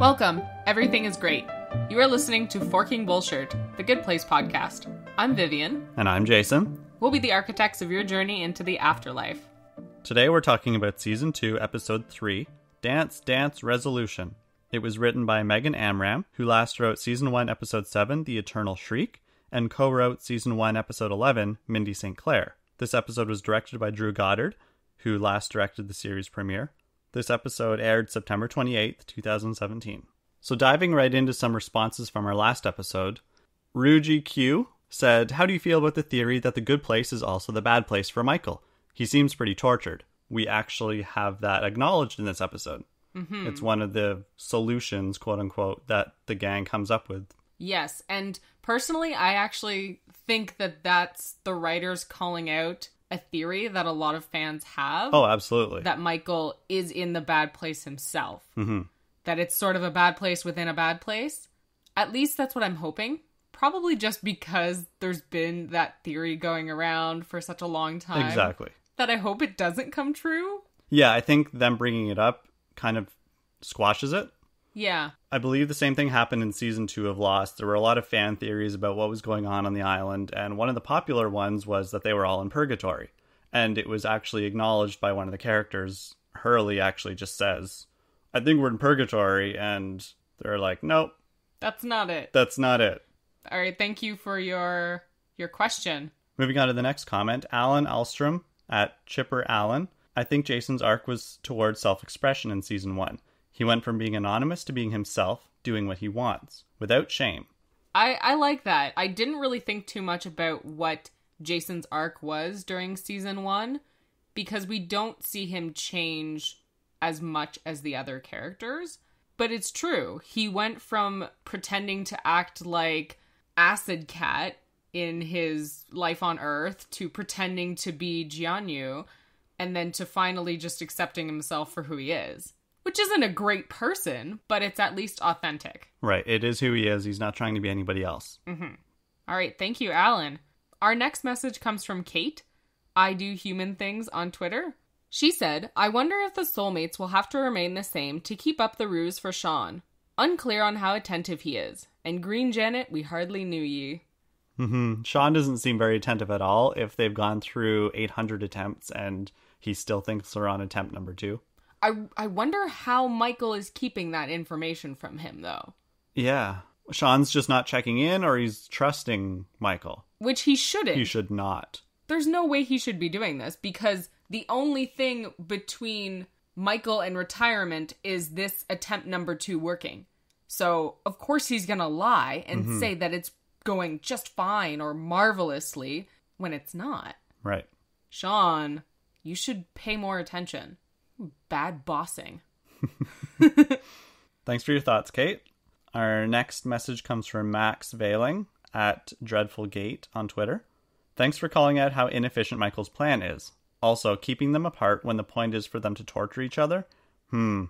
Welcome. Everything is great. You are listening to Forkin' Bullshirt, the Good Place podcast. I'm Vivienne. And I'm Jason. We'll be the architects of your journey into the afterlife. Today we're talking about Season 2, Episode 3 Dance, Dance, Resolution. It was written by Megan Amram, who last wrote Season 1, Episode 7, The Eternal Shriek, and co wrote Season 1, Episode 11, Mindy St. Clair. This episode was directed by Drew Goddard, who last directed the series premiere. This episode aired September 28th, 2017. So, diving right into some responses from our last episode, Ruji Q said, How do you feel about the theory that the good place is also the bad place for Michael? He seems pretty tortured. We actually have that acknowledged in this episode. Mm-hmm. It's one of the solutions, quote unquote, that the gang comes up with. Yes, and personally, I actually think that that's the writers calling out a theory that a lot of fans have. Oh, absolutely. That Michael is in the bad place himself. Mm-hmm. That it's sort of a bad place within a bad place. At least that's what I'm hoping. Probably just because there's been that theory going around for such a long time. Exactly. That I hope it doesn't come true. Yeah, I think them bringing it up kind of squashes it. Yeah. I believe the same thing happened in season two of Lost. There were a lot of fan theories about what was going on on the island, and one of the popular ones was that they were all in purgatory. And it was actually acknowledged by one of the characters. Hurley actually just says, I think we're in purgatory, and they're like, Nope, That's not it. that's not it. All right, thank you for your your question. Moving on to the next comment, Alan Alstrom at Chipper Allen. I think Jason's arc was towards self expression in season one. He went from being anonymous to being himself, doing what he wants, without shame. I I like that. I didn't really think too much about what Jason's arc was during season 1 because we don't see him change as much as the other characters. But it's true. He went from pretending to act like Acid Cat in his life on Earth to pretending to be Jianyu and then to finally just accepting himself for who he is. Which isn't a great person, but it's at least authentic. Right, it is who he is. He's not trying to be anybody else. All right, thank you, Alan. Our next message comes from Kate. I do human things on Twitter. She said, I wonder if the soulmates will have to remain the same to keep up the ruse for Sean. Unclear on how attentive he is. And Green Janet, we hardly knew ye. hmm Sean doesn't seem very attentive at all if they've gone through 800 attempts and he still thinks they're on attempt number two. I, I wonder how Michael is keeping that information from him, though. Yeah. Sean's just not checking in or he's trusting Michael. Which he shouldn't. He should not. there's no way he should be doing this because the only thing between Michael and retirement is this attempt number two working. So, of course, he's going to lie and mm-hmm. say that it's going just fine or marvelously when it's not. Right. Sean, you should pay more attention. Bad bossing. Thanks for your thoughts, Kate. Our next message comes from Max Veiling at Dreadful Gate on Twitter. Thanks for calling out how inefficient Michael's plan is. Also, keeping them apart when the point is for them to torture each other? Hmm.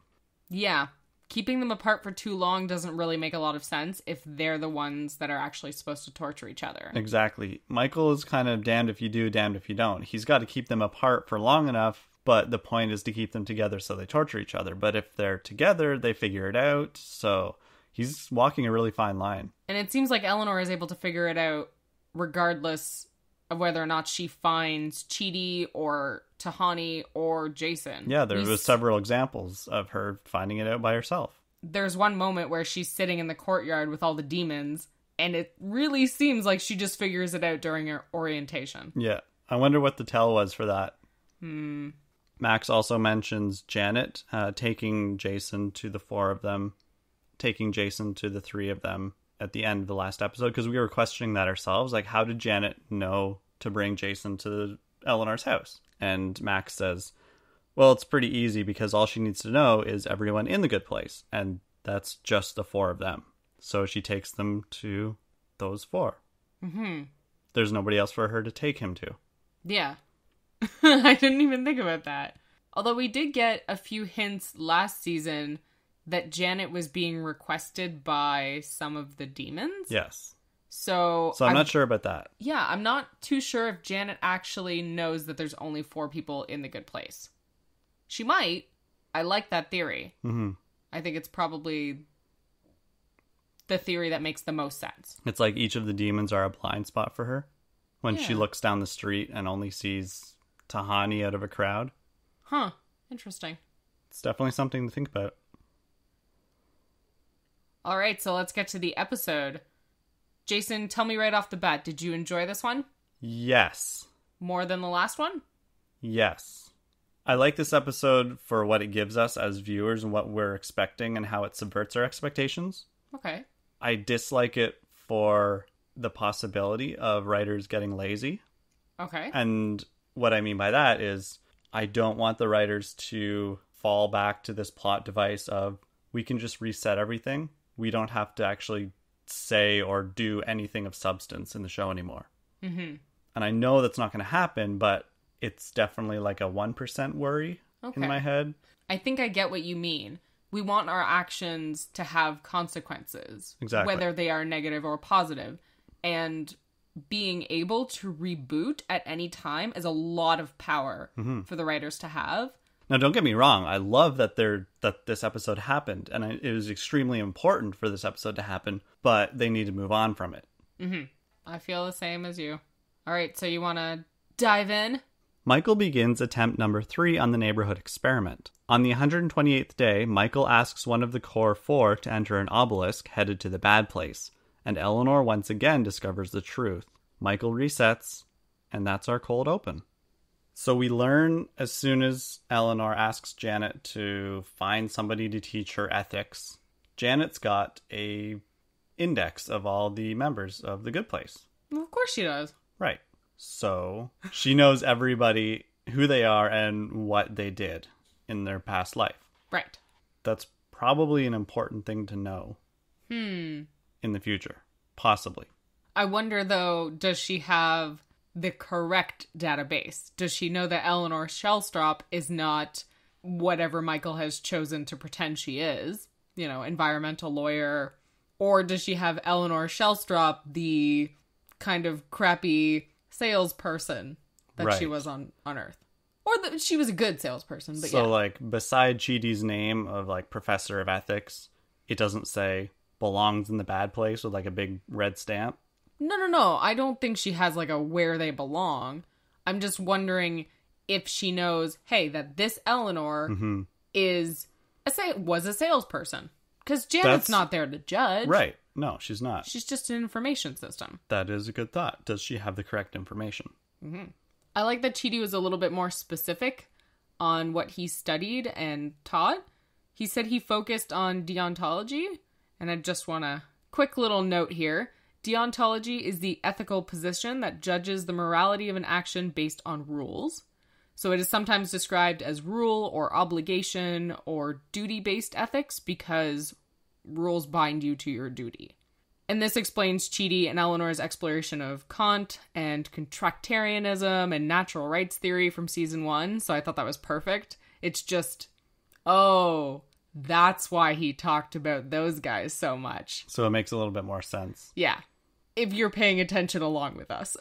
Yeah, keeping them apart for too long doesn't really make a lot of sense if they're the ones that are actually supposed to torture each other. Exactly. Michael is kind of damned if you do, damned if you don't. He's got to keep them apart for long enough, but the point is to keep them together so they torture each other. But if they're together, they figure it out. So he's walking a really fine line. And it seems like Eleanor is able to figure it out regardless of whether or not she finds Chidi or Tahani or Jason. Yeah, there was several examples of her finding it out by herself. There's one moment where she's sitting in the courtyard with all the demons, and it really seems like she just figures it out during her orientation. Yeah. I wonder what the tell was for that. Hmm. Max also mentions Janet uh, taking Jason to the four of them, taking Jason to the three of them at the end of the last episode because we were questioning that ourselves. Like, how did Janet know to bring Jason to Eleanor's house? And Max says, well, it's pretty easy because all she needs to know is everyone in the good place, and that's just the four of them. So she takes them to those 4 Hmm. There's nobody else for her to take him to. Yeah. I didn't even think about that. Although we did get a few hints last season that Janet was being requested by some of the demons. Yes. So, So I'm not sure about that. Yeah, I'm not too sure if Janet actually knows that there's only four people in the good place. She might. I like that theory. hmm I think it's probably the theory that makes the most sense. It's like each of the demons are a blind spot for her. When she looks down the street and only sees Tahani out of a crowd. Huh. Interesting. It's definitely something to think about. All right, so let's get to the episode. Jason, tell me right off the bat, did you enjoy this one Yes. more than the last one? Yes. I like this episode for what it gives us as viewers and what we're expecting and how it subverts our expectations. Okay. I dislike it for the possibility of writers getting lazy. Okay. And what I mean by that is I don't want the writers to fall back to this plot device of we can just reset everything. We don't have to actually say or do anything of substance in the show anymore. Mm-hmm. And I know that's not going to happen, but it's definitely like a 1% worry Okay. in my head. I think I get what you mean. We want our actions to have consequences, Exactly. whether they are negative or positive. And being able to reboot at any time is a lot of power Mm-hmm. for the writers to have. Now, don't get me wrong. I love that there that this episode happened, and I, it was extremely important for this episode to happen. But they need to move on from it. I feel the same as you. All right, so you want to dive in? Michael begins attempt number three on the neighborhood experiment. On the 128th day, Michael asks one of the core four to enter an obelisk headed to the bad place, and Eleanor once again discovers the truth. Michael resets, and that's our cold open. So we learn as soon as Eleanor asks Janet to find somebody to teach her ethics, Janet's got a index of all the members of the good place. Well, of course she does. Right. So she knows everybody who they are and what they did in their past life. Right. That's probably an important thing to know Hmm. In the future. Possibly. I wonder though, does she have the correct database? Does she know that Eleanor Shellstrop is not whatever Michael has chosen to pretend she is? You know, environmental lawyer. Or does she have Eleanor Shellstrop, the kind of crappy salesperson that she was on, on Earth? Or that she was a good salesperson, but so yeah. like beside Chidi's name of like professor of ethics, it doesn't say belongs in the bad place with like a big red stamp. No, no, no. I don't think she has like a where they belong. I'm just wondering if she knows, hey, that this Eleanor Mm-hmm. is a say was a salesperson because Janet's That's- not there to judge. Right. No, she's not. She's just an information system. That is a good thought. Does she have the correct information? I like that Chidi was a little bit more specific on what he studied and taught. He said he focused on deontology, and I just want a quick little note here. Deontology is the ethical position that judges the morality of an action based on rules. So it is sometimes described as rule or obligation or duty based ethics because rules bind you to your duty. And this explains Chidi and Eleanor's exploration of Kant and contractarianism and natural rights theory from season one. So I thought that was perfect. It's just, oh, that's why he talked about those guys so much. So it makes a little bit more sense. Yeah. If you're paying attention along with us.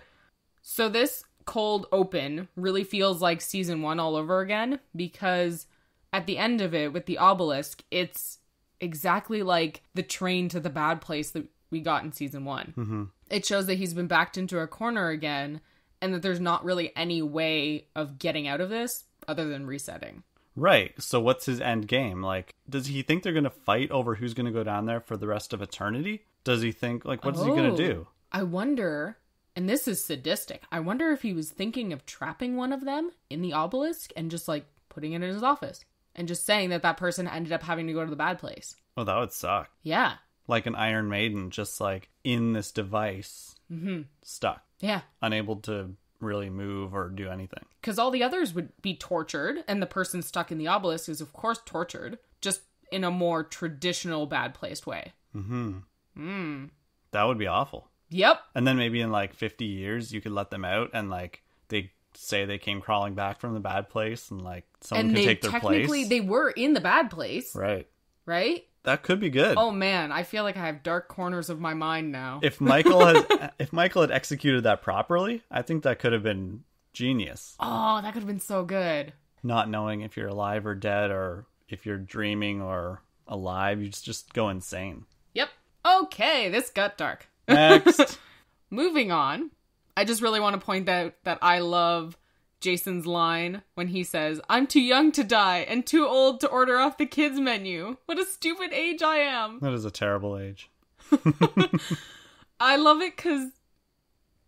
so this cold open really feels like season one all over again because at the end of it with the obelisk, it's exactly like the train to the bad place that we got in season one. Mm-hmm. It shows that he's been backed into a corner again and that there's not really any way of getting out of this other than resetting. Right. So what's his end game? Like, does he think they're going to fight over who's going to go down there for the rest of eternity? Does he think, like, what's he going Oh. to do? I wonder, and this is sadistic. I wonder if he was thinking of trapping one of them in the obelisk and just like putting it in his office and just saying that that person ended up having to go to the bad place. Oh, that would suck. Yeah. Like an Iron Maiden, just like in this device, Mm-hmm. stuck, Yeah. unable to really move or do anything. Because all the others would be tortured, and the person stuck in the obelisk is, of course, tortured, just in a more traditional bad placed way. Mm-hmm. Mm. That would be awful. Yep. And then maybe in like 50 years, you could let them out and like they say they came crawling back from the bad place and like someone and could take their technically place. they were in the bad place, Right. right? That could be good. Oh man, I feel like I have dark corners of my mind now. If Michael had if Michael had executed that properly, I think that could have been genius. oh, that could have been so good. Not knowing if you're alive or dead or if you're dreaming or alive, you just just go insane. Yep. Okay, this got dark. Next. Moving on, I just really want to point out that I love Jason's line when he says, I'm too young to die and too old to order off the kids' menu. What a stupid age I am. that is a terrible age. I love it because,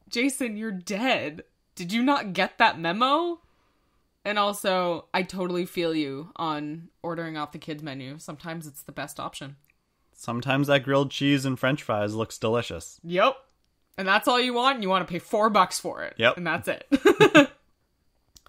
Jason, you're dead. Did you not get that memo? And also, I totally feel you on ordering off the kids' menu. Sometimes it's the best option. Sometimes that grilled cheese and french fries looks delicious. Yep. And that's all you want, and you want to pay four bucks for it. Yep. And that's it.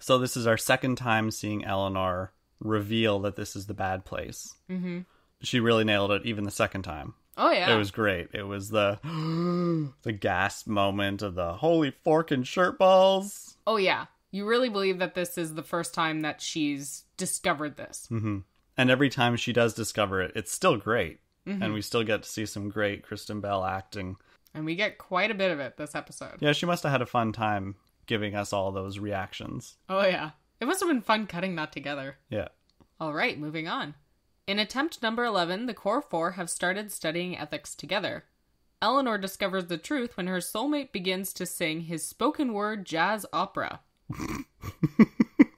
So this is our second time seeing Eleanor reveal that this is the bad place. Mm-hmm. She really nailed it even the second time. oh, yeah. It was great. It was the the gasp moment of the holy fork and shirt balls. Oh, yeah. You really believe that this is the first time that she's discovered this. And every time she does discover it, it's still great. And we still get to see some great Kristen Bell acting. And we get quite a bit of it this episode. Yeah, she must have had a fun time giving us all those reactions. Oh, yeah. It must have been fun cutting that together. Yeah. All right, moving on. In attempt number 11, the core four have started studying ethics together. Eleanor discovers the truth when her soulmate begins to sing his spoken word jazz opera.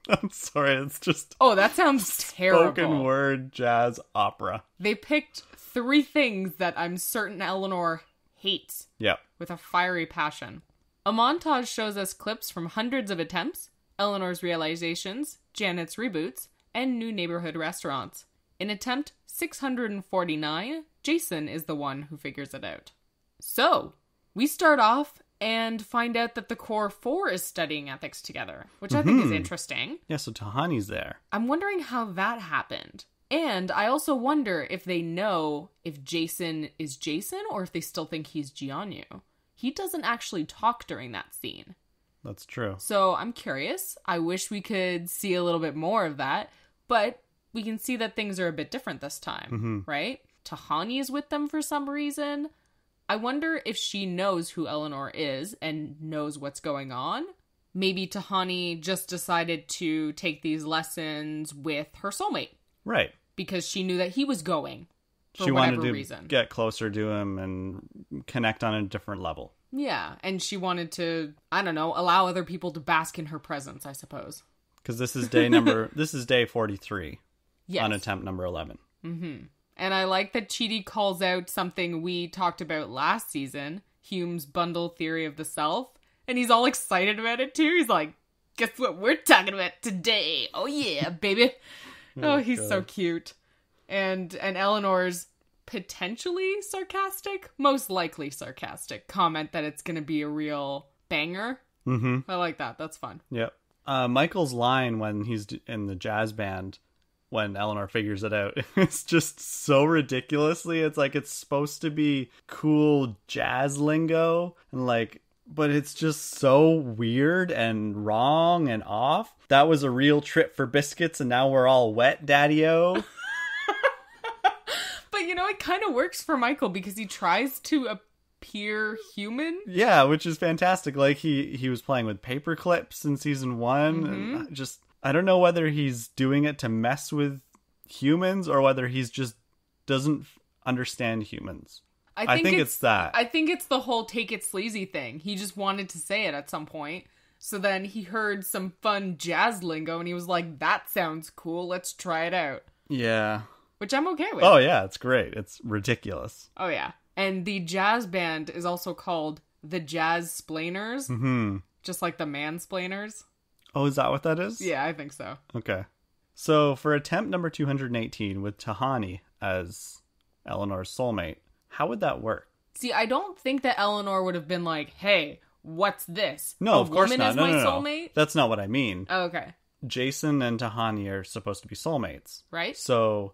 I'm sorry, it's just Oh, that sounds terrible. spoken word jazz opera. They picked three things that I'm certain Eleanor hates Yep. with a fiery passion. A montage shows us clips from hundreds of attempts, Eleanor's realizations, Janet's reboots, and new neighborhood restaurants. In attempt 649, Jason is the one who figures it out. So, we start off and find out that the core four is studying ethics together, which I think is mm-hmm. interesting. Yeah, so Tahani's there. I'm wondering how that happened. And I also wonder if they know if Jason is Jason or if they still think he's Jianyu. He doesn't actually talk during that scene. That's true. So I'm curious. I wish we could see a little bit more of that, but we can see that things are a bit different this time, mm-hmm. right? Tahani is with them for some reason. I wonder if she knows who Eleanor is and knows what's going on. Maybe Tahani just decided to take these lessons with her soulmate Right. because she knew that he was going she whatever wanted to reason. get closer to him and connect on a different level. Yeah, and she wanted to, I don't know, allow other people to bask in her presence, I suppose. Because this is day number. this is day forty-three Yes. on attempt number eleven. Mm-hmm. And I like that Chidi calls out something we talked about last season, Hume's bundle theory of the self. And he's all excited about it too. He's like, guess what we're talking about today? Oh yeah, baby. Oh, oh, he's so cute. And and Eleanor's potentially sarcastic, most likely sarcastic comment that it's gonna be a real banger. Mm-hmm. I like that. That's fun. Yep. Uh, Michael's line when he's in the jazz band, when Eleanor figures it out, it's just so ridiculously. It's like it's supposed to be cool jazz lingo, and like, but it's just so weird and wrong and off. That was a real trip for biscuits, and now we're all wet, Daddy-O. You know, it kind of works for Michael because he tries to appear human. yeah, which is fantastic. Like he he was playing with paper clips in season one, and mm-hmm. I just I don't know whether he's doing it to mess with humans or whether he's just doesn't f- understand humans. I think it's that. I think it's the whole take it sleazy thing. He just wanted to say it at some point. So then he heard some fun jazz lingo and he was like, that sounds cool. Let's try it out. Yeah. Which I'm okay with. Oh yeah, it's great. It's ridiculous. Oh, yeah. And the jazz band is also called the Jazz Splainers, Hmm. just like the Mansplainers. Oh, is that what that is? Yeah, I think so. Okay. So for attempt number 218 with Tahani as Eleanor's soulmate, how would that work? See, I don't think that Eleanor would have been like, hey, what's this? No, A of course woman not. No, my no, no. soulmate? That's not what I mean. Oh, okay. Jason and Tahani are supposed to be soulmates. Right? So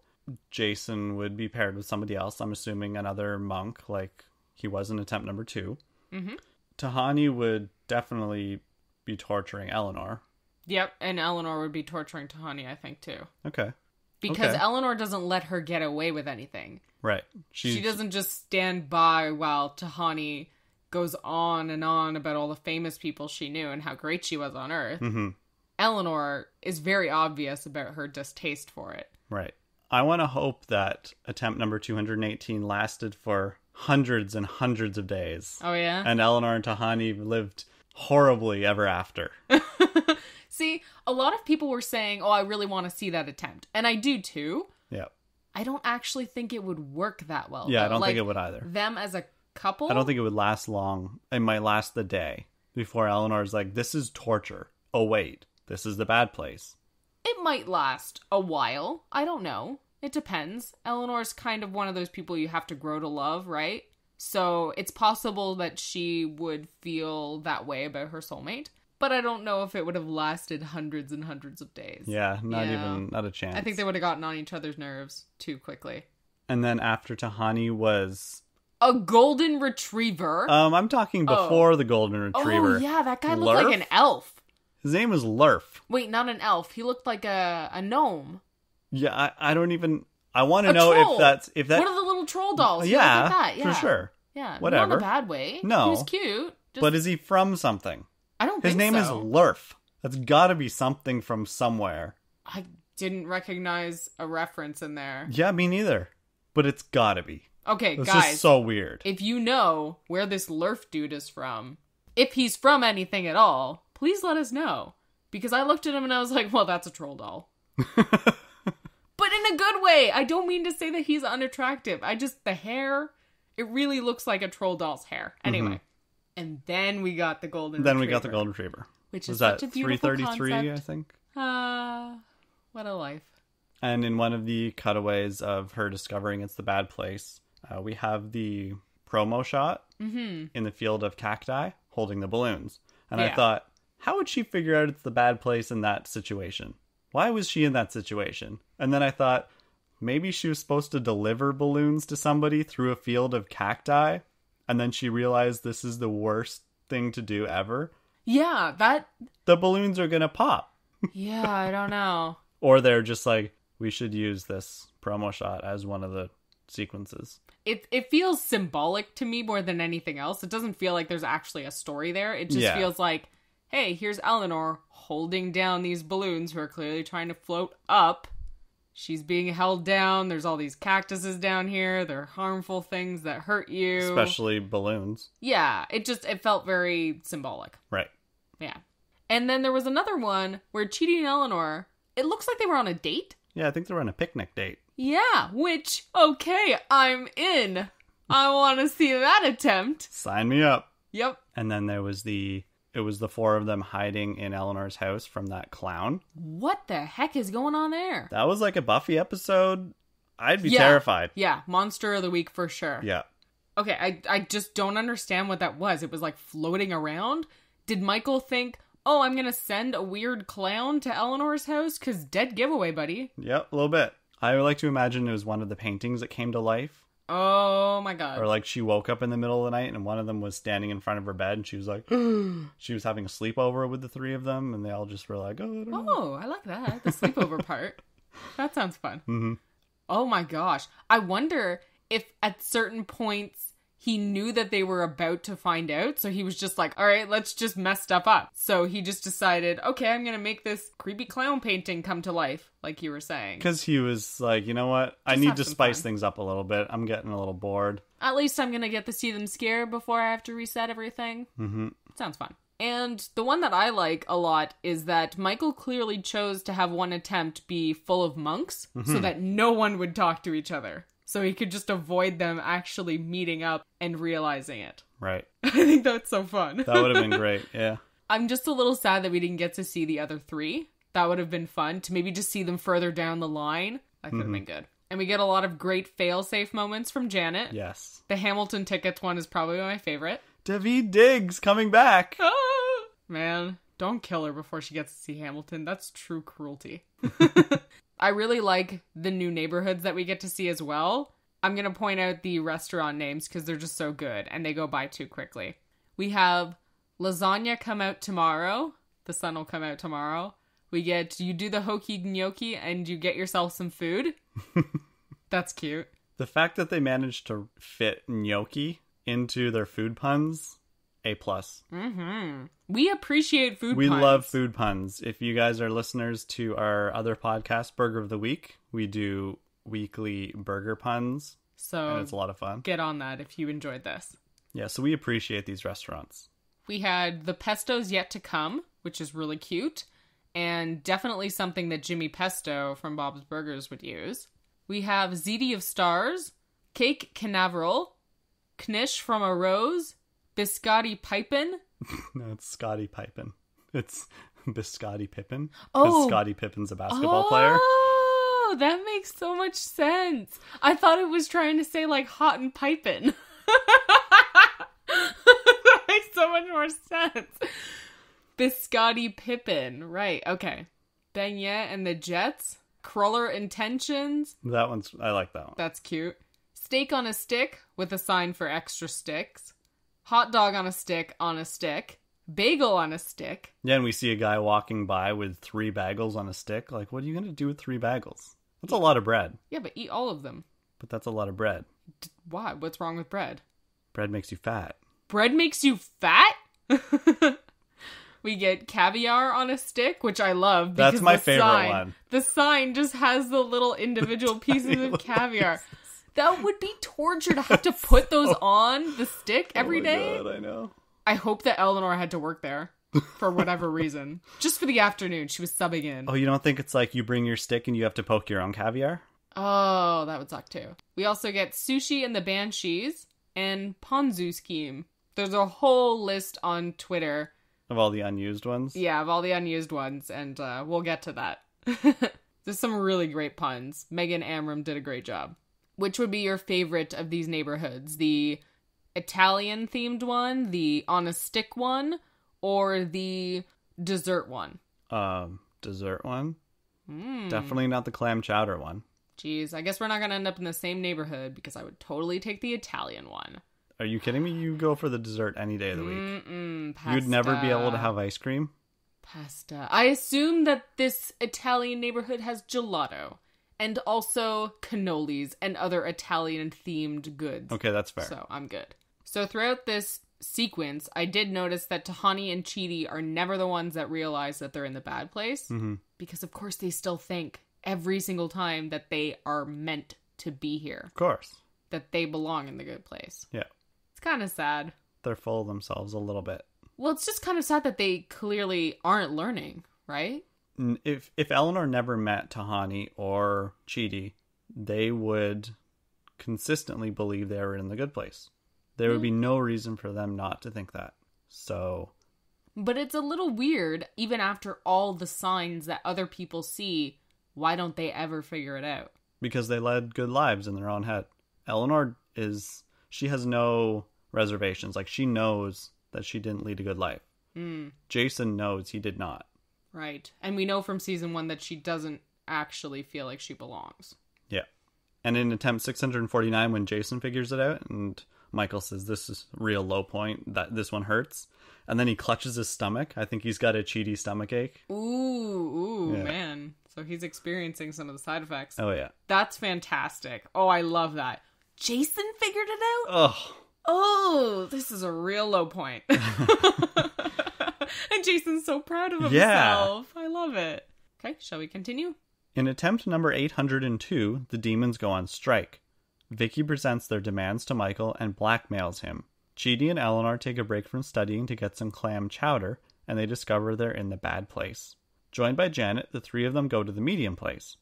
Jason would be paired with somebody else. I'm assuming another monk, like he was in attempt number 2 Mm-hmm. Tahani would definitely be torturing Eleanor. Yep, and Eleanor would be torturing Tahani, I think, too. Okay. Because Okay. Eleanor doesn't let her get away with anything. Right. She's, She doesn't just stand by while Tahani goes on and on about all the famous people she knew and how great she was on Earth. Mhm. Eleanor is very obvious about her distaste for it. Right. I want to hope that attempt number 218 lasted for hundreds and hundreds of days. Oh yeah. And Eleanor and Tahani lived horribly ever after. see, a lot of people were saying, "Oh, I really want to see that attempt," and I do too. Yeah. I don't actually think it would work that well. Yeah, I don't Like, think it would either. Them as a couple. I don't think it would last long. It might last the day before Eleanor's like, this is torture. Oh, wait, this is the bad place. It might last a while. I don't know. It depends. Eleanor's kind of one of those people you have to grow to love, right? So it's possible that she would feel that way about her soulmate, but I don't know if it would have lasted hundreds and hundreds of days. Yeah, not even, not a chance. I think they would have gotten on each other's nerves too quickly. And then after Tahani was, A golden retriever. um, I'm talking before the golden retriever. Oh yeah, that guy looked like an elf. His name was Lurf. Wait, not an elf. He looked like a a gnome. Yeah, I, I don't even. I want to A know troll. if that's if that. One of the little troll dolls. He yeah, looked like that. Yeah, for sure. Yeah, not Whatever. in a bad way. No. he was cute. Just, But is he from something? I don't. His think name is so. Lurf. That's got to be something from somewhere. I didn't recognize a reference in there. Yeah, me neither. But it's got to be. Okay, It's guys, just so weird. if you know where this Lurf dude is from, if he's from anything at all, please let us know. Because I looked at him and I was like, well, that's a troll doll. but in a good way. I don't mean to say that he's unattractive. I just, the hair, it really looks like a troll doll's hair. Anyway. And then we got the golden Mm-hmm. then we got the retriever, golden retriever. Which is that such a beautiful 333, I think? Ah, what a life. And in one of the cutaways of her discovering it's the bad place, uh, we have the promo shot Mm-hmm. in the field of cacti holding the balloons. And I thought, how would she figure out it's the bad place in that situation? Why was she in that situation? And then I thought, maybe she was supposed to deliver balloons to somebody through a field of cacti. And then she realized this is the worst thing to do ever. Yeah, that, The balloons are going to pop. yeah, I don't know. Or they're just like, we should use this promo shot as one of the sequences. it it feels symbolic to me more than anything else. It doesn't feel like there's actually a story there. It just Yeah. feels like, hey, here's Eleanor holding down these balloons who are clearly trying to float up. She's being held down. There's all these cactuses down here. They're harmful things that hurt you. Especially balloons. Yeah, it just it felt very symbolic. Right. Yeah. And then there was another one where Chidi and Eleanor, it looks like they were on a date. Yeah, I think they were on a picnic date. Yeah, which okay, I'm in. I want to see that attempt. Sign me up. Yep. And then there was the it was the four of them hiding in Eleanor's house from that clown. What the heck is going on there? That was like a Buffy episode. I'd be Yeah. terrified. Yeah, monster of the week for sure. Yeah. Okay, I I just don't understand what that was. It was like floating around. Did Michael think, "Oh, I'm going to send a weird clown to Eleanor's house cuz dead giveaway, buddy." Yep, a little bit. I would like to imagine it was one of the paintings that came to life. Oh my god. Or like she woke up in the middle of the night and one of them was standing in front of her bed and she was like she was having a sleepover with the three of them and they all just were like, Oh, I don't know. Oh, I like that. The sleepover part. That sounds fun. Mhm. Oh my gosh. I wonder if at certain points he knew that they were about to find out. So he was just like, all right, let's just mess stuff up. So he just decided, okay, I'm going to make this creepy clown painting come to life, like you were saying. Because he was like, you know what? I need to spice fun. things up a little bit. I'm getting a little bored. At least I'm going to get to see them scared before I have to reset everything. hmm Sounds fun. And the one that I like a lot is that Michael clearly chose to have one attempt be full of monks so that no one would talk to each other. So he could just avoid them actually meeting up and realizing it. Right. I think that's so fun. That would have been great. Yeah. I'm just a little sad that we didn't get to see the other three. That would have been fun to maybe just see them further down the line. That could have been good. And we get a lot of great fail safe moments from Janet. Yes. The Hamilton tickets one is probably my favorite. Daveed Diggs coming back. Ah! Man, don't kill her before she gets to see Hamilton. That's true cruelty. I really like the new neighborhoods that we get to see as well. I'm going to point out the restaurant names because they're just so good and they go by too quickly. We have lasagna come out tomorrow. The sun will come out tomorrow. We get you do the hokey gnocchi and you get yourself some food. That's cute. The fact that they managed to fit gnocchi into their food puns, A plus. hmm We appreciate food. We puns. love food puns. If you guys are listeners to our other podcast, Burger of the Week, we do weekly burger puns. So and it's a lot of fun. get on that if you enjoyed this. Yeah, so we appreciate these restaurants. We had the pestos yet to come, which is really cute, and definitely something that Jimmy Pesto from Bob's Burgers would use. We have ziti of stars, cake canaveral, knish from a rose, biscotti pipin, No, it's Scottie Pippen. It's Biscotti Pippen. Oh. Because Scottie Pippen's a basketball player. Oh, that makes so much sense. I thought it was trying to say like hot and piping. that makes so much more sense. Biscotti Pippen. Right, okay. Beignet and the Jets. Cruller Intentions. That one's I like that one. That's cute. Steak on a stick with a sign for extra sticks. Hot dog on a stick on a stick. Bagel on a stick. Yeah, and we see a guy walking by with three bagels on a stick. Like, what are you gonna do with three bagels? That's a lot of bread. Yeah, but eat all of them. But that's a lot of bread. Why? What's wrong with bread? Bread makes you fat. bread makes you fat. we get caviar on a stick, which I love. That's my the favorite sign- one. The sign just has the little individual pieces of caviar. That would be torture to have to put those on the stick every oh day. God, I know. I hope that Eleanor had to work there for whatever reason, just for the afternoon. She was subbing in. Oh, you don't think it's like you bring your stick and you have to poke your own caviar? Oh, that would suck too. We also get sushi and the banshees and Ponzu scheme. There's a whole list on Twitter Of all the unused ones? Yeah, of all the unused ones, and uh, we'll get to that. There's some really great puns. Megan Amram did a great job. Which would be your favorite of these neighborhoods? The Italian themed one, the on a stick one, or the dessert one? Um, dessert one? Mm. Definitely not the clam chowder one. Jeez, I guess we're not gonna end up in the same neighborhood because I would totally take the Italian one. Are you kidding me? You go for the dessert any day of the week. You'd never be able to have ice cream? Pasta. I assume that this Italian neighborhood has gelato and also cannolis and other Italian themed goods. Okay, that's fair. So I'm good. So throughout this sequence, I did notice that Tahani and Chidi are never the ones that realize that they're in the bad place hmm because, of course, they still think every single time that they are meant to be here, Of course. that they belong in the good place. Yeah. It's kind of sad. They're full of themselves a little bit. Well, it's just kind of sad that they clearly aren't learning, right? If if Eleanor never met Tahani or Chidi, they would consistently believe they were in the good place. There would be no reason for them not to think that. So, But it's a little weird, even after all the signs that other people see, why don't they ever figure it out? because they led good lives in their own head. Eleanor is she has no reservations. Like she knows that she didn't lead a good life. Mm, Jason knows he did not. Right. And we know from season one that she doesn't actually feel like she belongs. Yeah. And in attempt 649 when Jason figures it out and Michael says this is real low point that this one hurts and then he clutches his stomach. I think he's got a Chidi stomach ache. Ooh, ooh, Yeah. man. So he's experiencing some of the side effects. Oh yeah. That's fantastic. Oh, I love that. Jason figured it out? Oh, Oh, this is a real low point. and Jason's so proud of himself. Yeah. I love it. Okay, shall we continue? In attempt number 802, the demons go on strike. Vicky presents their demands to Michael and blackmails him. Chidi and Eleanor take a break from studying to get some clam chowder, and they discover they're in the bad place. Joined by Janet, the three of them go to the medium place.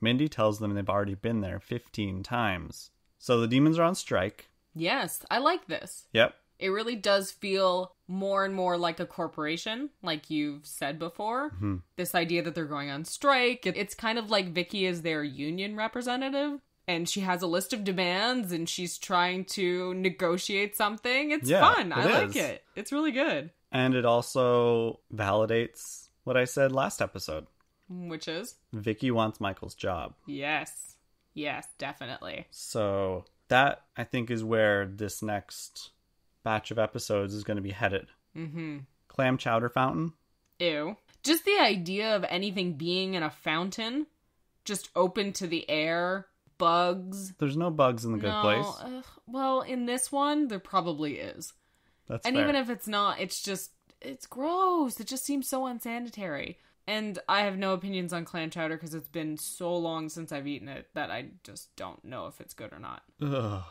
Mindy tells them they've already been there 15 times. So the demons are on strike. Yes, I like this. Yep. It really does feel more and more like a corporation, like you've said before. Mm-hmm. This idea that they're going on strike. It's kind of like Vicky is their union representative. And she has a list of demands and she's trying to negotiate something. It's Yeah, fun. I it like it. It's really good. And it also validates what I said last episode. Which is? Vicky wants Michael's job. Yes. Yes, definitely. So that I think is where this next batch of episodes is going to be headed. Mm-hmm. Clam chowder fountain. Ew. Just the idea of anything being in a fountain, just open to the air, bugs. There's no bugs in the good no, place. well, in this one, there probably is. That's and fair. even if it's not, it's just, it's gross. It just seems so unsanitary. And I have no opinions on clam chowder because it's been so long since I've eaten it that I just don't know if it's good or not.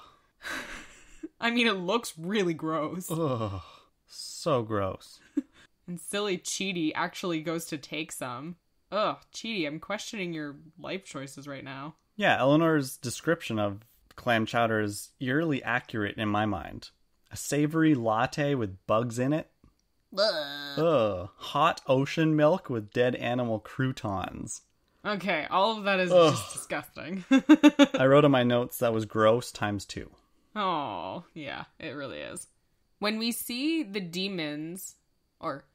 Ugh. I mean, it looks really gross. Ugh. So gross. And silly Chidi actually goes to take some. Ugh, Chidi, I'm questioning your life choices right now. Yeah, Eleanor's description of clam chowder is eerily accurate in my mind. A savory latte with bugs in it. Ugh. Hot ocean milk with dead animal croutons. Okay, all of that is Ugh. just disgusting. I wrote in my notes that was gross times two. Oh, yeah, it really is. When we see the demons, or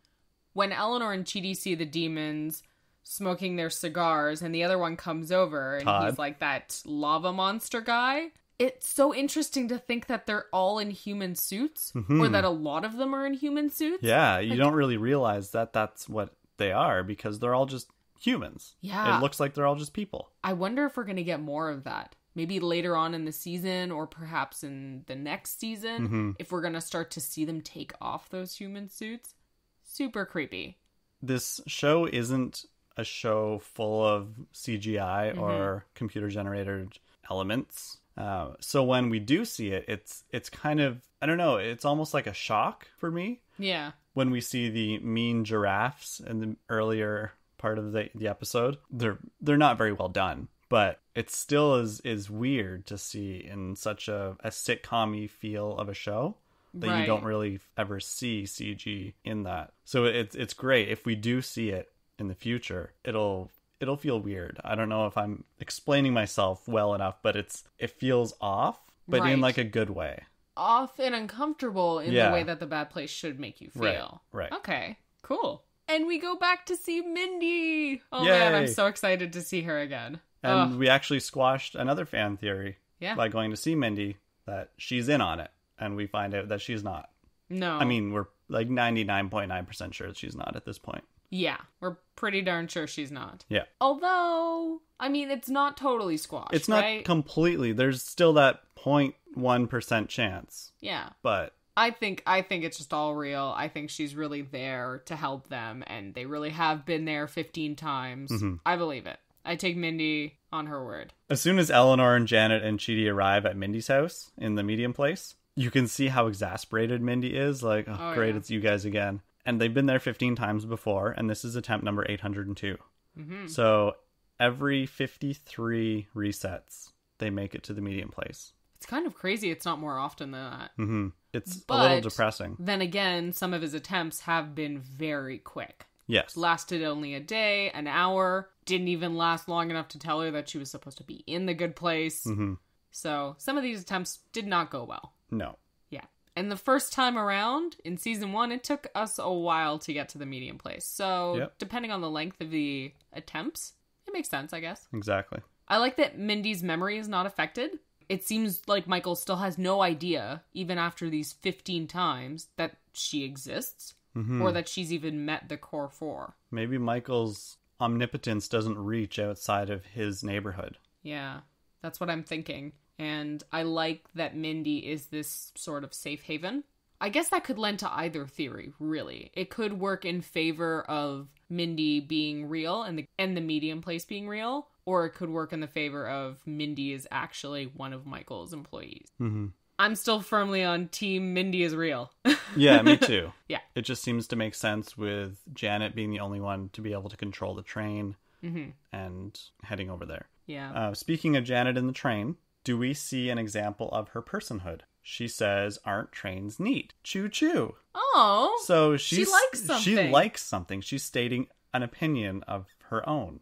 when Eleanor and Chidi see the demons smoking their cigars, and the other one comes over and Todd. he's like that lava monster guy. It's so interesting to think that they're all in human suits, or mm-hmm. that a lot of them are in human suits. Yeah, you don't really realize that that's what they are because they're all just humans. Yeah. It looks like they're all just people. I wonder if we're going to get more of that. Maybe later on in the season, or perhaps in the next season, if we're going to start to see them take off those human suits. Super creepy. This show isn't a show full of CGI or computer generated elements. Uh, so when we do see it, it's it's kind of I don't know. It's almost like a shock for me Yeah. when we see the mean giraffes in the earlier part of the, the episode. They're they're not very well done, but it still is is weird to see in such a, a sitcom feel of a show that you don't really ever see CG in that. So it's it's great if we do see it in the future. It'll it'll feel weird. I don't know if I'm explaining myself well enough, but it's it feels off, but Right. in like a good way. Off and uncomfortable in Yeah. the way that the bad place should make you feel. right. Okay. Cool. And we go back to see Mindy. Oh man, I'm so excited to see her again. And Ugh. we actually squashed another fan theory Yeah. by going to see Mindy that she's in on it, and we find out that she's not. no. I mean, we're like 99.9% sure that she's not at this point. yeah, we're pretty darn sure she's not. Yeah. Although, I mean, it's not totally squashed. It's not right? completely, there's still that 0.1% chance, yeah. but I think I think it's just all real. I think she's really there to help them, and they really have been there 15 times. Mm-hmm. I believe it. I take Mindy on her word. as soon as Eleanor and Janet and Chidi arrive at Mindy's house in the medium place, you can see how exasperated Mindy is. Like, oh, Oh, great, yeah. it's you guys again. And they've been there 15 times before, and this is attempt number 802. Mm-hmm. So every 53 resets, they make it to the medium place. It's kind of crazy. It's not more often than that. hmm It's a little depressing. Then again, some of his attempts have been very quick. Yes. Lasted only a day, an hour. Didn't even last long enough to tell her that she was supposed to be in the good place. hmm So some of these attempts did not go well. No. Yeah. And the first time around in season one, it took us a while to get to the medium place. So, Yep. depending on the length of the attempts, it makes sense, I guess. Exactly. I like that Mindy's memory is not affected. It seems like Michael still has no idea, even after these 15 times, that she exists hmm or that she's even met the core four. Maybe Michael's omnipotence doesn't reach outside of his neighborhood. Yeah, that's what I'm thinking. And I like that Mindy is this sort of safe haven. I guess that could lend to either theory, really. It could work in favor of Mindy being real and the and the medium place being real, or it could work in the favor of Mindy is actually one of Michael's employees. hmm I'm still firmly on team Mindy is real. Yeah, me too. Yeah. It just seems to make sense with Janet being the only one to be able to control the train hmm and heading over there. Yeah. Uh, speaking of Janet in the train, do we see an example of her personhood? She says, "Aren't trains neat? Choo choo." oh. So she's, likes something. She likes something. She's stating an opinion of her own.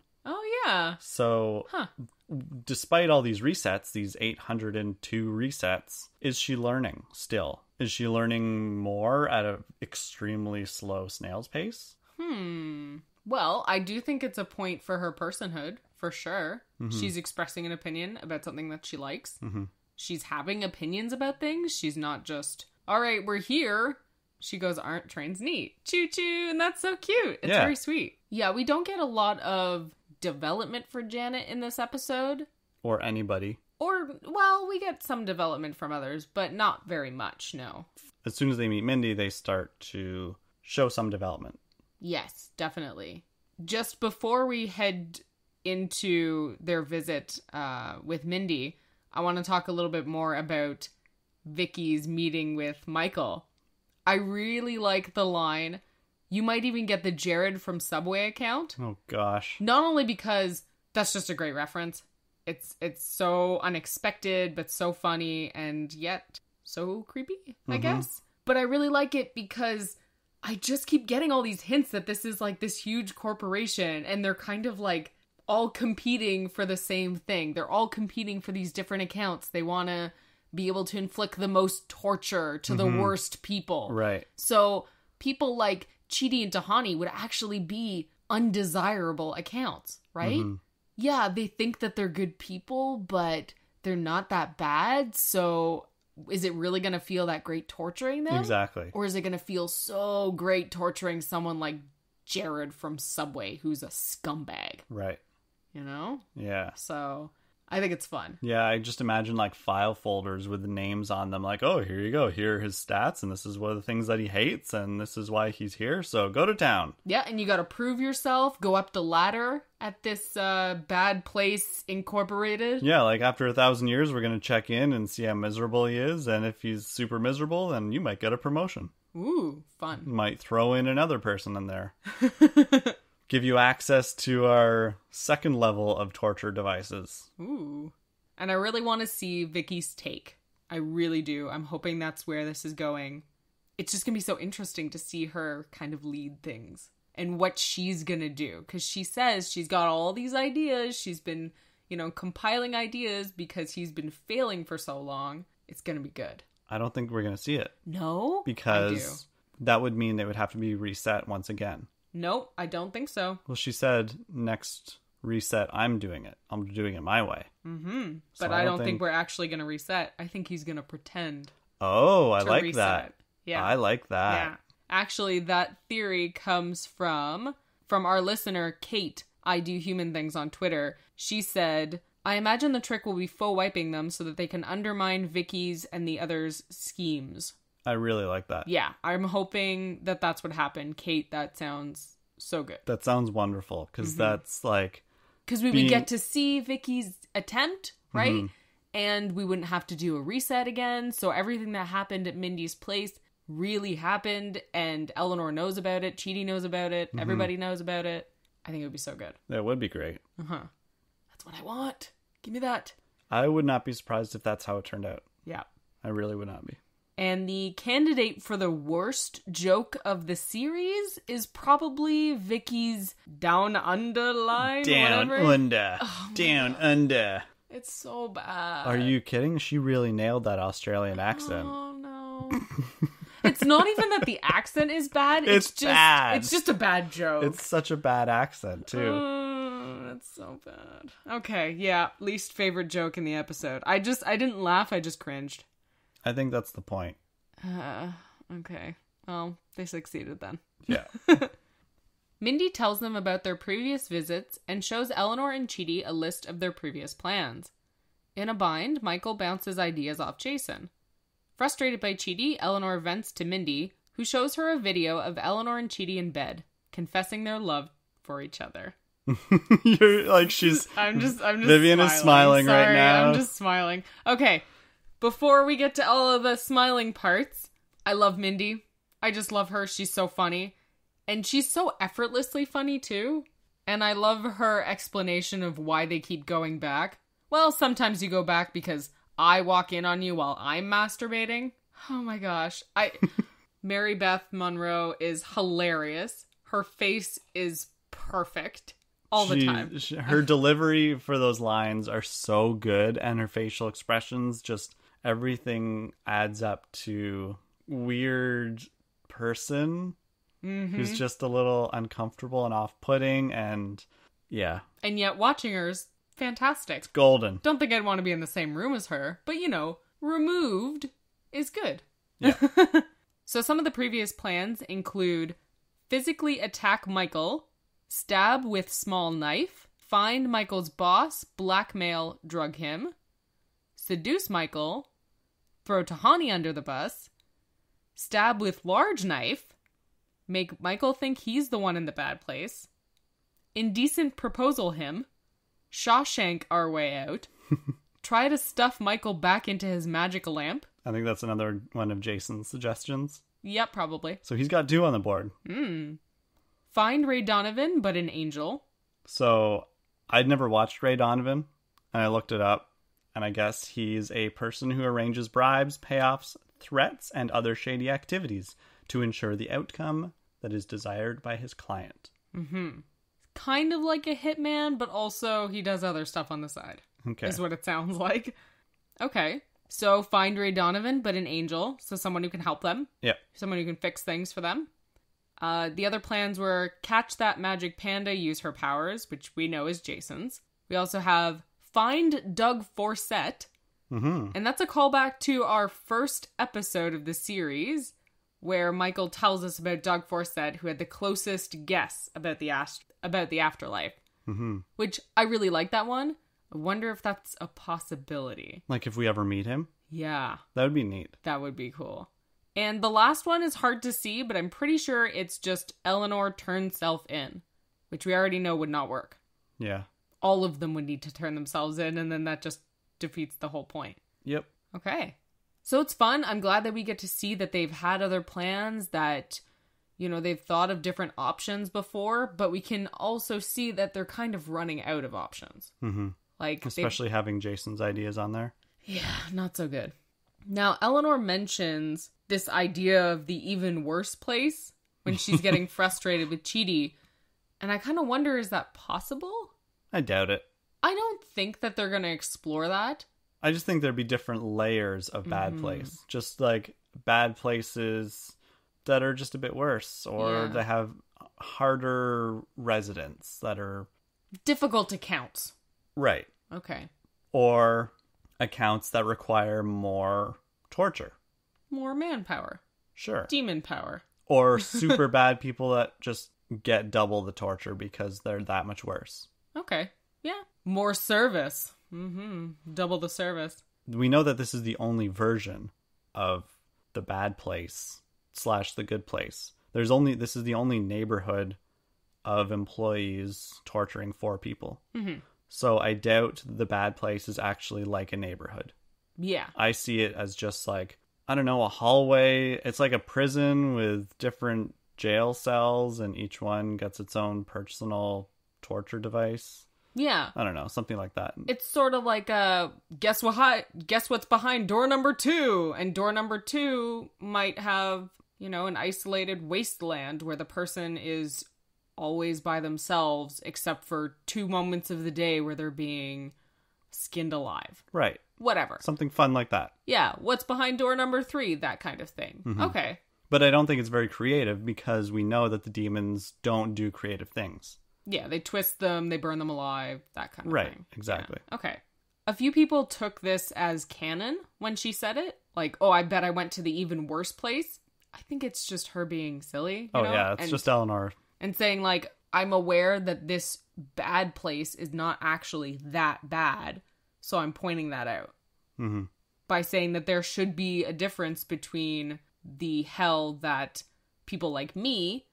Yeah. So, Huh. despite all these resets, these 802 resets, is she learning still? Is she learning more at an extremely slow snail's pace? Hmm. Well, I do think it's a point for her personhood, for sure. She's expressing an opinion about something that she likes. Mhm. She's having opinions about things. She's not just, all right, we're here. She goes, aren't trains neat? Choo choo. And that's so cute. It's Yeah. very sweet. Yeah, we don't get a lot of development for Janet in this episode. Or anybody? Or, well, we get some development from others, but not very much, no. As soon as they meet Mindy, they start to show some development. Yes, definitely. just before we head into their visit uh, with Mindy, I want to talk a little bit more about Vicky's meeting with Michael. I really like the line. You might even get the Jared from Subway account. Oh gosh. Not only because that's just a great reference. It's it's so unexpected but so funny and yet so creepy, I Mhm. guess. But I really like it because I just keep getting all these hints that this is like this huge corporation and they're kind of like all competing for the same thing. They're all competing for these different accounts. They want to be able to inflict the most torture to the worst people. Right. So people like Chidi and Tahani would actually be undesirable accounts, right? Mhm. Yeah, they think that they're good people, but they're not that bad. So is it really going to feel that great torturing them? Exactly. Or is it going to feel so great torturing someone like Jared from Subway, who's a scumbag, Right. you know? Yeah. So I think it's fun. Yeah, I just imagine like file folders with the names on them, like, oh, here you go. Here are his stats, and this is one of the things that he hates, and this is why he's here. So go to town. Yeah, and you got to prove yourself, go up the ladder at this uh, bad place incorporated. Yeah, like after a thousand years, we're gonna check in and see how miserable he is, and if he's super miserable, then you might get a promotion. Ooh, fun. Might throw in another person in there. Give you access to our second level of torture devices. Ooh. And I really want to see Vicky's take. I really do. I'm hoping that's where this is going. It's just going to be so interesting to see her kind of lead things and what she's going to do cuz she says she's got all these ideas. She's been, you know, compiling ideas because he's been failing for so long. It's going to be good. I don't think we're gonna see it No? Because that would mean they would have to be reset once again. Nope, I don't think so. Well, she said next reset, I'm doing it. I'm doing it my way. Mhm. So But I I don't think... think- we're actually going to reset. I think he's going to pretend Oh, I like reset. that. Yeah. I like that. Yeah. Actually, that theory comes from from our listener Kate. I do human things on Twitter. She said, "I imagine the trick will be faux wiping them so that they can undermine Vicky's and the others' schemes." I really like that. Yeah, I'm hoping that that's what happened. Kate, that sounds so good That sounds wonderful because Mm-hmm. that's like because we Being- would get to see Vicky's attempt, right? Mhm. And we wouldn't have to do a reset again. So everything that happened at Mindy's place really happened, and Eleanor knows about it. Chidi knows about it. Mm-hmm. Everybody knows about it. I think it would be so good. that would be great. Uh huh. That's what I want. Give me that. I would not be surprised if that's how it turned out. Yeah. I really would not be. And the candidate for the worst joke of the series is probably Vicky's down under line. Down whatever. under. Oh down under. It's so bad. Are you kidding? She really nailed that Australian accent. Oh no. it's not even that the accent is bad. It's, It's just bad. it's just a bad joke. It's such a bad accent, too. Oh, that's so bad. Okay, yeah, least favorite joke in the episode. I just I didn't laugh, I just cringed. I think that's the point. Uh, okay. Well, they succeeded then. Yeah. Mindy tells them about their previous visits and shows Eleanor and Chidi a list of their previous plans. In a bind, Michael bounces ideas off Jason. Frustrated by Chidi, Eleanor vents to Mindy, who shows her a video of Eleanor and Chidi in bed, confessing their love for each other. You're like she's I'm just I'm just Vivienne is smiling right Sorry, now. I'm just smiling. Okay. Before we get to all of the smiling parts, I love Mindy. I just love her. She's so funny. And she's so effortlessly funny too. And I love her explanation of why they keep going back. Well, sometimes you go back because I walk in on you while I'm masturbating. Oh my gosh. I Maribeth Monroe is hilarious. Her face is perfect all the time. she- her delivery for those lines are so good, and her facial expressions just everything adds up to weird person Mm-hmm. who's just a little uncomfortable and off-putting, and yeah, and yet watching her is fantastic. golden. Don't think I'd want to be in the same room as her, but you know, removed is good. Yeah. so some of the previous plans include physically attack Michael, stab with small knife, find Michael's boss, blackmail, drug him, seduce Michael, throw Tahani under the bus, stab with large knife, make Michael think he's the one in the bad place, indecent proposal him, Shawshank our way out, try to stuff Michael back into his magic lamp. I think that's another one of Jason's suggestions. Yep, probably. So he's got two on the board. Mm. Find Ray Donovan, but an angel. So I'd never watched Ray Donovan, and I looked it up, and I guess he's a person who arranges bribes, payoffs, threats, and other shady activities to ensure the outcome that is desired by his client. Mm-hmm. Kind of like a hitman, but also he does other stuff on the side. Okay. Is what it sounds like. Okay. So find Ray Donovan, but an angel. So someone who can help them. Yeah. someone who can fix things for them. Uh, the other plans were catch that magic panda, use her powers, which we know is Jason's. We also have find Doug Forcett, Mm-hmm. and that's a callback to our first episode of the series, where Michael tells us about Doug Forcett, who had the closest guess about the ast- about the afterlife. Mm-hmm. Which I really like that one. I wonder if that's a possibility. Like if we ever meet him, Yeah. that would be neat. That would be cool. And the last one is hard to see, but I'm pretty sure it's just Eleanor turns self in, which we already know would not work. Yeah. All of them would need to turn themselves in, and then that just defeats the whole point. Yep. Okay. So it's fun. I'm glad that we get to see that they've had other plans, that, you know, they've thought of different options before, but we can also see that they're kind of running out of options. Mm-hmm. Like, Especially having Jason's ideas on there. Yeah, not so good. Now, Eleanor mentions this idea of the even worse place when she's getting frustrated with Chidi. And I kind of wonder is that possible? I doubt it. I don't think that they're going to explore that. I just think there'd be different layers of bad Mhm. place. Just like bad places that are just a bit worse or Yeah. that have harder residents that are Difficult to count. right Okay. or accounts that require more torture. More manpower, Sure. demon power. Or super bad people that just get double the torture because they're that much worse. Okay. Yeah. More service. Mm-hmm. Double the service. We know that this is the only version of the bad place slash the good place. There's only this is the only neighborhood of employees torturing four people. Mhm. So I doubt the bad place is actually like a neighborhood. Yeah. I see it as just like I don't know a hallway. It's like a prison with different jail cells, and each one gets its own personal torture device. Yeah. I don't know, something like that. It's sort of like a guess what hi- guess what's behind door number 2 and door number 2 might have, you know, an isolated wasteland where the person is always by themselves except for two moments of the day where they're being skinned alive. Right, Whatever. something fun like that. Yeah, what's behind door number 3, that kind of thing. Mm-hmm. Okay. But I don't think it's very creative because we know that the demons don't do creative things. Yeah, they twist them, they burn them alive, that kind of Right, thing. Right, exactly. Yeah, Okay. A few people took this as canon when she said it. Like, oh, I bet I went to the even worse place. I think it's just her being silly. you Oh know? yeah, it's and, just Eleanor. and saying like, I'm aware that this bad place is not actually that bad, so I'm pointing that out hmm by saying that there should be a difference between the hell that people like me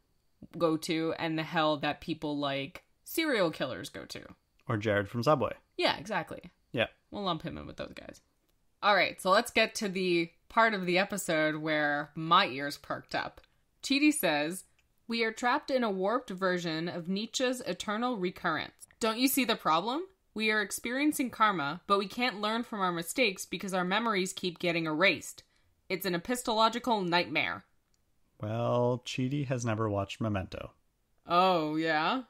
go to and the hell that people like serial killers go to. Or Jared from Subway. Yeah, exactly. Yeah. We'll lump him in with those guys. All right, so let's get to the part of the episode where my ears perked up. Chidi says, We are trapped in a warped version of Nietzsche's eternal recurrence. Don't you see the problem? We are experiencing karma, but we can't learn from our mistakes because our memories keep getting erased. It's an epistemological nightmare. Well, Chidi has never watched Memento. Oh, yeah?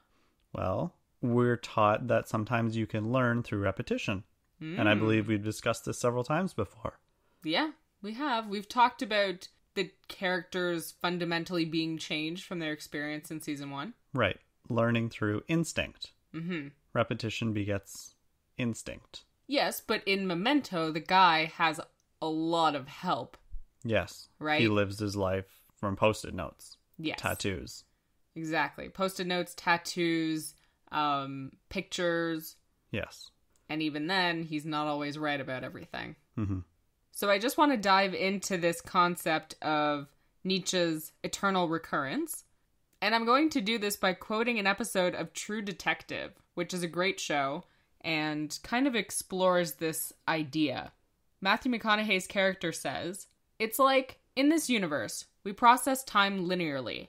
Well, we're taught that sometimes you can learn through repetition. And I Mm. believe we've discussed this several times before. Yeah, we have. We've talked about the characters fundamentally being changed from their experience in season one. Right. Learning through instinct. Mm-hmm. Repetition begets instinct. Yes, but in Memento, the guy has a lot of help. Yes. Right. He lives his life from post it notes, Yes, tattoos. exactly. Post-it notes, tattoos, um, pictures, Yes. and even then, he's not always right about everything. hmm So I just want to dive into this concept of Nietzsche's eternal recurrence. And I'm going to do this by quoting an episode of True Detective, which is a great show and kind of explores this idea. Matthew McConaughey's character says, It's like, in this universe, we process time linearly,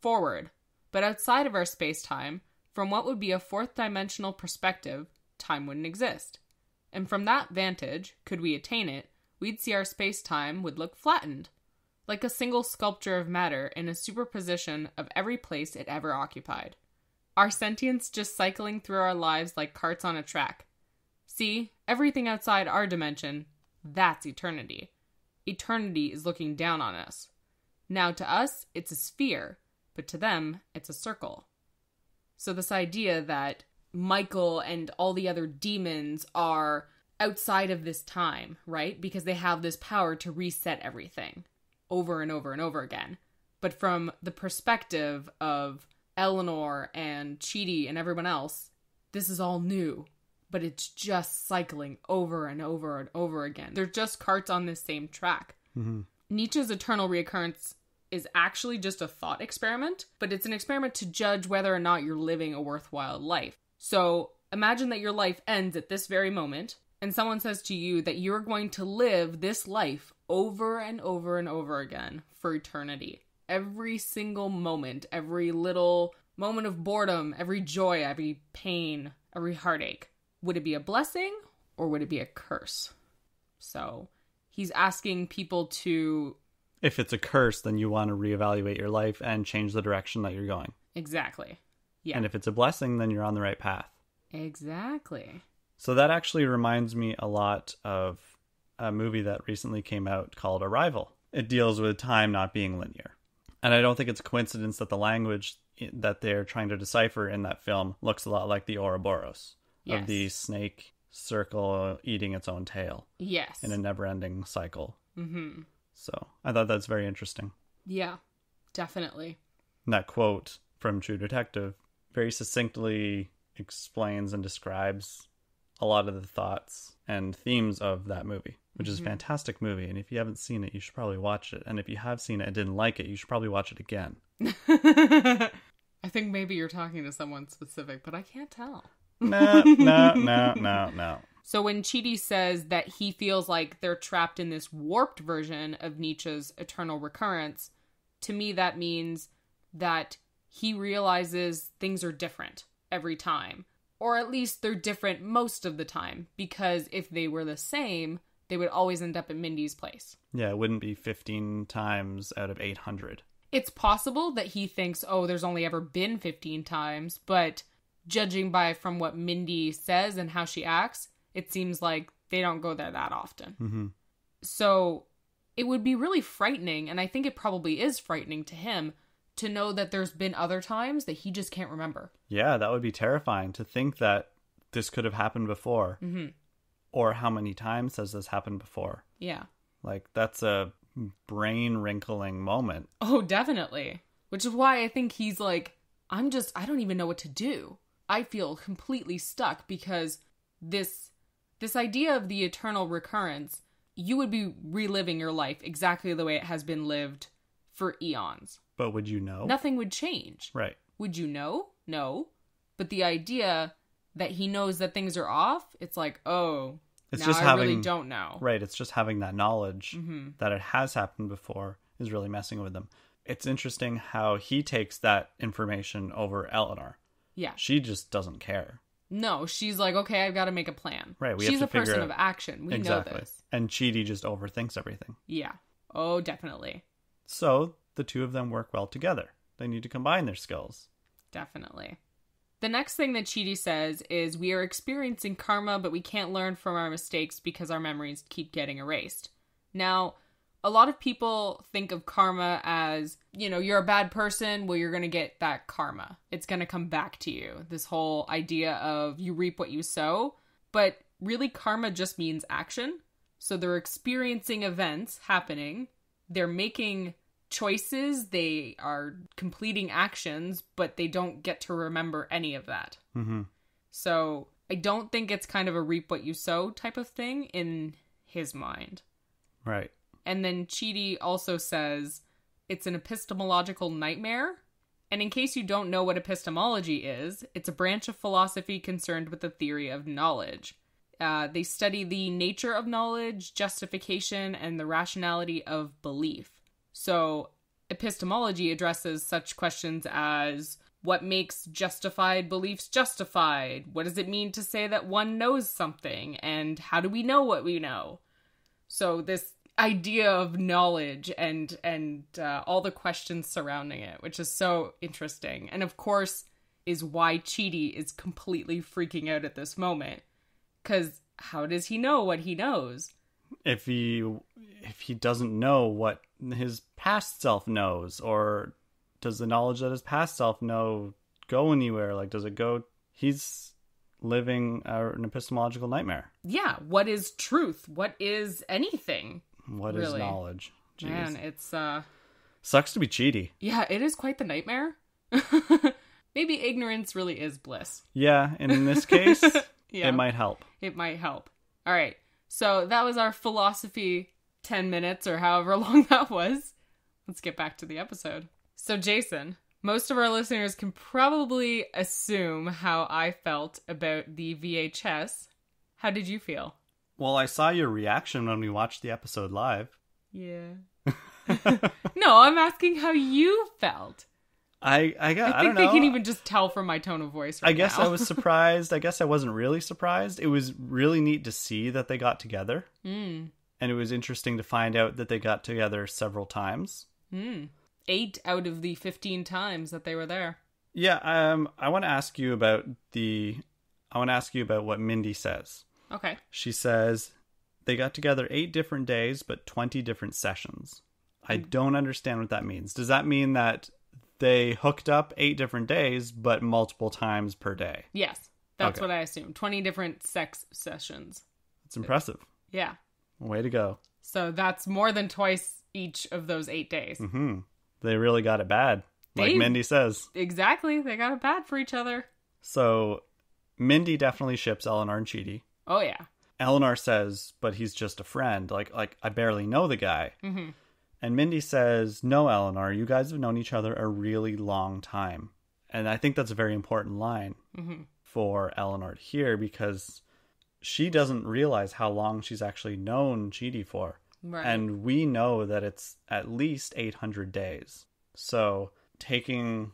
forward, but outside of our space time, from what would be a fourth dimensional perspective, time wouldn't exist. And from that vantage, could we attain it, we'd see our space time would look flattened, like a single sculpture of matter in a superposition of every place it ever occupied. Our sentience just cycling through our lives like carts on a track. See, everything outside our dimension, that's eternity. Eternity is looking down on us. Now, to us, it's a sphere, but to them, it's a circle. So, this idea that Michael and all the other demons are outside of this time, right? Because they have this power to reset everything over and over and over again. But from the perspective of Eleanor and Chidi and everyone else, this is all new, but it's just cycling over and over and over again. They're just carts on this same track. Mm-hmm. Nietzsche's eternal reoccurrence is actually just a thought experiment, but it's an experiment to judge whether or not you're living a worthwhile life. So imagine that your life ends at this very moment, and someone says to you that you're going to live this life over and over and over again for eternity. Every single moment, every little moment of boredom, every joy, every pain, every heartache. Would it be a blessing or would it be a curse? So he's asking people to. If it's a curse, then you want to reevaluate your life and change the direction that you're going. Exactly. Yeah. And if it's a blessing, then you're on the right path. Exactly. So that actually reminds me a lot of a movie that recently came out called Arrival. It deals with time not being linear. And I don't think it's a coincidence that the language that they're trying to decipher in that film looks a lot like the Ouroboros Yes. of the snake circle eating its own tail Yes. in a never ending cycle. mm-hmm. So I thought that's very interesting. Yeah. Definitely. And that quote from True Detective very succinctly explains and describes a lot of the thoughts and themes of that movie, which is a fantastic movie. And if you haven't seen it, you should probably watch it. And if you have seen it and didn't like it, you should probably watch it again. I think maybe you're talking to someone specific, but I can't tell. No, no, no, no, no. So when Chidi says that he feels like they're trapped in this warped version of Nietzsche's eternal recurrence, to me that means that he realizes things are different every time. Or at least they're different most of the time, because if they were the same, they would always end up at Mindy's place. Yeah, it wouldn't be 15 times out of 800. It's possible that he thinks, oh, there's only ever been 15 times, but judging by from what Mindy says and how she acts, it seems like they don't go there that often. Mm-hmm. So it would be really frightening, and I think it probably is frightening to him to know that there's been other times that he just can't remember. Yeah, that would be terrifying to think that this could have happened before. Mm-hmm. Or how many times has this happened before? Yeah. Like, that's a brain wrinkling moment. Oh, definitely. Which is why I think he's like, I'm just, I don't even know what to do. I feel completely stuck because this this idea of the eternal recurrence, you would be reliving your life exactly the way it has been lived for eons. But would you know? Nothing would change. Right. Would you know? No. But the idea that he knows that things are off, it's like, oh, It's now just I having really don't know. Right. It's just having that knowledge Mm-hmm. that it has happened before is really messing with them. It's interesting how he takes that information over Eleanor. Yeah. She just doesn't care. No, she's like, okay, I've got to make a plan. Right, we she's have to a person figure of action. We exactly. know this. And Chidi just overthinks everything. Yeah. Oh, definitely. So the two of them work well together. They need to combine their skills. Definitely. The next thing that Chidi says is we are experiencing karma, but we can't learn from our mistakes because our memories keep getting erased. Now, a lot of people think of karma as, you know, you're a bad person, well, you're going to get that karma. It's going to come back to you. This whole idea of you reap what you sow. But really, karma just means action. So they're experiencing events happening, they're making choices, they are completing actions, but they don't get to remember any of that. Mm-hmm. So I don't think it's kind of a reap what you sow type of thing in his mind. Right. And then Chidi also says it's an epistemological nightmare And in case you don't know what epistemology is, it's a branch of philosophy concerned with the theory of knowledge. Uh, they study the nature of knowledge, justification, and the rationality of belief. So, epistemology addresses such questions as what makes justified beliefs justified? What does it mean to say that one knows something? And how do we know what we know? So, this idea of knowledge and and uh, all the questions surrounding it, which is so interesting, and of course is why Chidi is completely freaking out at this moment. Because how does he know what he knows? If he if he doesn't know what his past self knows, or does the knowledge that his past self know go anywhere? Like, does it go? He's living an epistemological nightmare. Yeah. What is truth? What is anything? What is Really? knowledge? Jeez. Man, it's uh Sucks to be Chidi. yeah, it is quite the nightmare. Maybe ignorance really is bliss. Yeah, and in this case, Yeah. it might help. It might help. All right. So that was our philosophy 10 minutes or however long that was. Let's get back to the episode. So, Jason, most of our listeners can probably assume how I felt about the VHS. How did you feel? Well, I saw your reaction when we watched the episode live. Yeah. no, I'm asking how you felt. I I got I I, think don't they know. can even just tell from my tone of voice right I guess. I was surprised. I guess I wasn't really surprised. It was really neat to see that they got together. Mm. And it was interesting to find out that they got together several times. Mm. Eight out of the 15 times that they were there. Yeah, um I want to ask you about the I want to ask you about what Mindy says. Okay. She says they got together 8 different days but 20 different sessions. I don't understand what that means. Does that mean that they hooked up 8 different days but multiple times per day? Yes. That's Okay. what I assume. 20 different sex sessions. It's impressive. Yeah. Way to go. So that's more than twice each of those eight days. Hmm. They really got it bad, like They- Mindy says. Exactly. They got it bad for each other. So, Mindy definitely ships Eleanor and Chidi. Oh, yeah. Eleanor says, "But he's just a friend. Like, like I barely know the guy." hmm And Mindy says, "No, Eleanor, you guys have known each other a really long time." And I think that's a very important line hmm for Eleanor to hear because she doesn't realize how long she's actually known Chidi for. Right. And we know that it's at least 800 days. So, taking,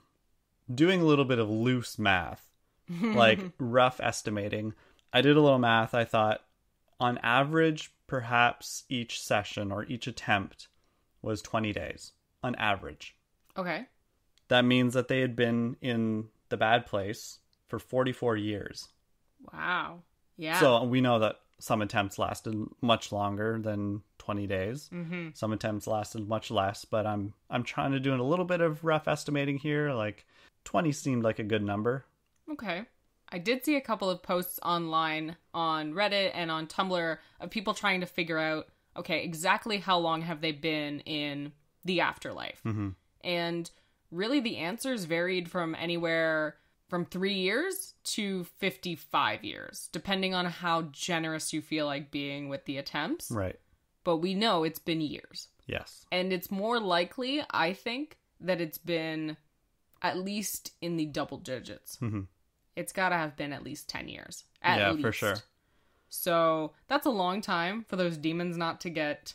doing a little bit of loose math, like rough estimating, I did a little math. I thought, on average, perhaps each session or each attempt was 20 days. On average. okay. That means that they had been in the bad place for 44 years. Wow. Yeah. So we know that some attempts lasted much longer than 20 days. hmm Some attempts lasted much less, but I'm I'm trying to do a little bit of rough estimating here. Like 20 seemed like a good number. Okay. I did see a couple of posts online on Reddit and on Tumblr of people trying to figure out okay, exactly how long have they been in the afterlife? Mhm. And really, the answers varied from anywhere from three years to 55 years, depending on how generous you feel like being with the attempts. Right. But we know it's been years. Yes. And it's more likely, I think, that it's been at least in the double digits. Mhm. It's got to have been at least 10 years. At Yeah, least. for sure. So that's a long time for those demons not to get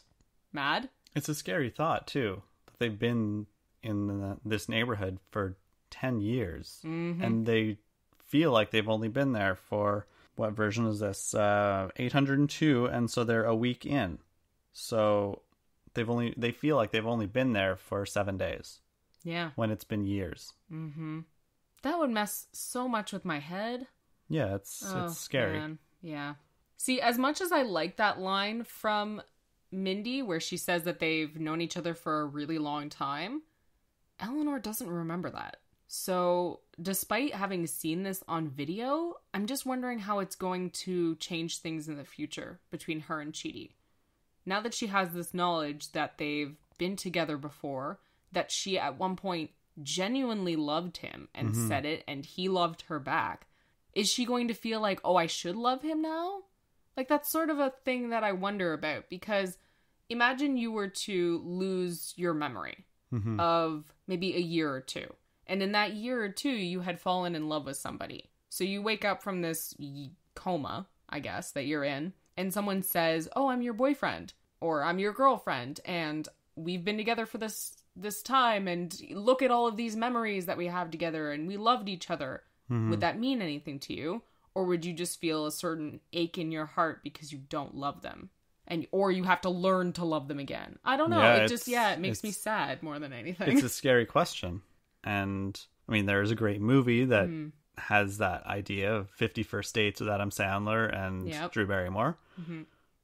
mad. It's a scary thought too that they've been in the, this neighborhood for 10 years hmm and they feel like they've only been there for what version is this? Uh 802 and so they're a week in. So they've only they feel like they've only been there for 7 days Yeah. when it's been years. hmm That would mess so much with my head. Yeah, it's Oh, it's scary. man. Yeah. See, as much as I like that line from Mindy where she says that they've known each other for a really long time, Eleanor doesn't remember that. So, despite having seen this on video, I'm just wondering how it's going to change things in the future between her and Chidi. Now that she has this knowledge that they've been together before, that she at one point genuinely loved him and Mhm. said it, and he loved her back, is she going to feel like, oh, I should love him now? Like, that's sort of a thing that I wonder about because imagine you were to lose your memory Mhm. of maybe a year or two And in that year or two, you had fallen in love with somebody. So you wake up from this y- coma, I guess, that you're in, and someone says, "Oh, I'm your boyfriend," or "I'm your girlfriend," and we've been together for this this time, and look at all of these memories that we have together, and we loved each other. Would that mean anything to you, or would you just feel a certain ache in your heart because you don't love them? And or you have to learn to love them again. I don't know. Yeah, it just yeah, it makes me sad more than anything. It's a scary question. And I mean, there is a great movie that Mm-hmm. has that idea of 50 First Dates with Adam Sandler and Yep. Drew Barrymore. Mm-hmm.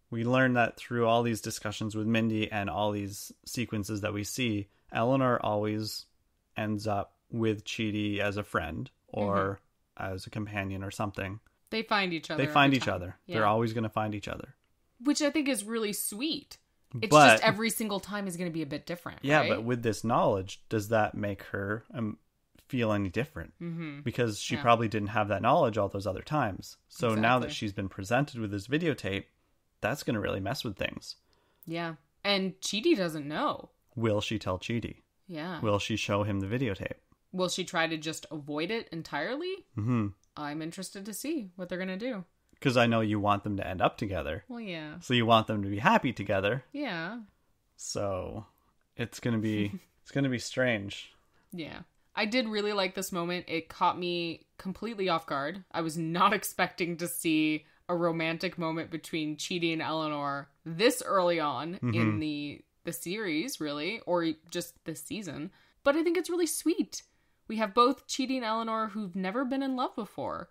We learned that through all these discussions with Mindy and all these sequences that we see, Eleanor always ends up with Chidi as a friend or Mm-hmm. as a companion or something. They find each other. They find each time. other. Yeah. They're always going to find each other. which I think is really sweet. It's But- just every single time is going to be a bit different. Yeah, right? but with this knowledge, does that make her um, feel any different? Mm-hmm. Because she Yeah. probably didn't have that knowledge all those other times. So now that she's been presented with this videotape, that's going to really mess with things. yeah, and Chidi doesn't know. Will she tell Chidi? Yeah, Will she show him the videotape? will she try to just avoid it entirely? Mm-hmm. I'm interested to see what they're going to do. Because I know you want them to end up together. Well, yeah, So you want them to be happy together. yeah, So it's going to be it's going to be strange. yeah. I did really like this moment. It caught me completely off guard. I was not expecting to see a romantic moment between Chidi and Eleanor this early on in the the series, really, or just this season. But I think it's really sweet. We have both Chidi and Eleanor who've never been in love before.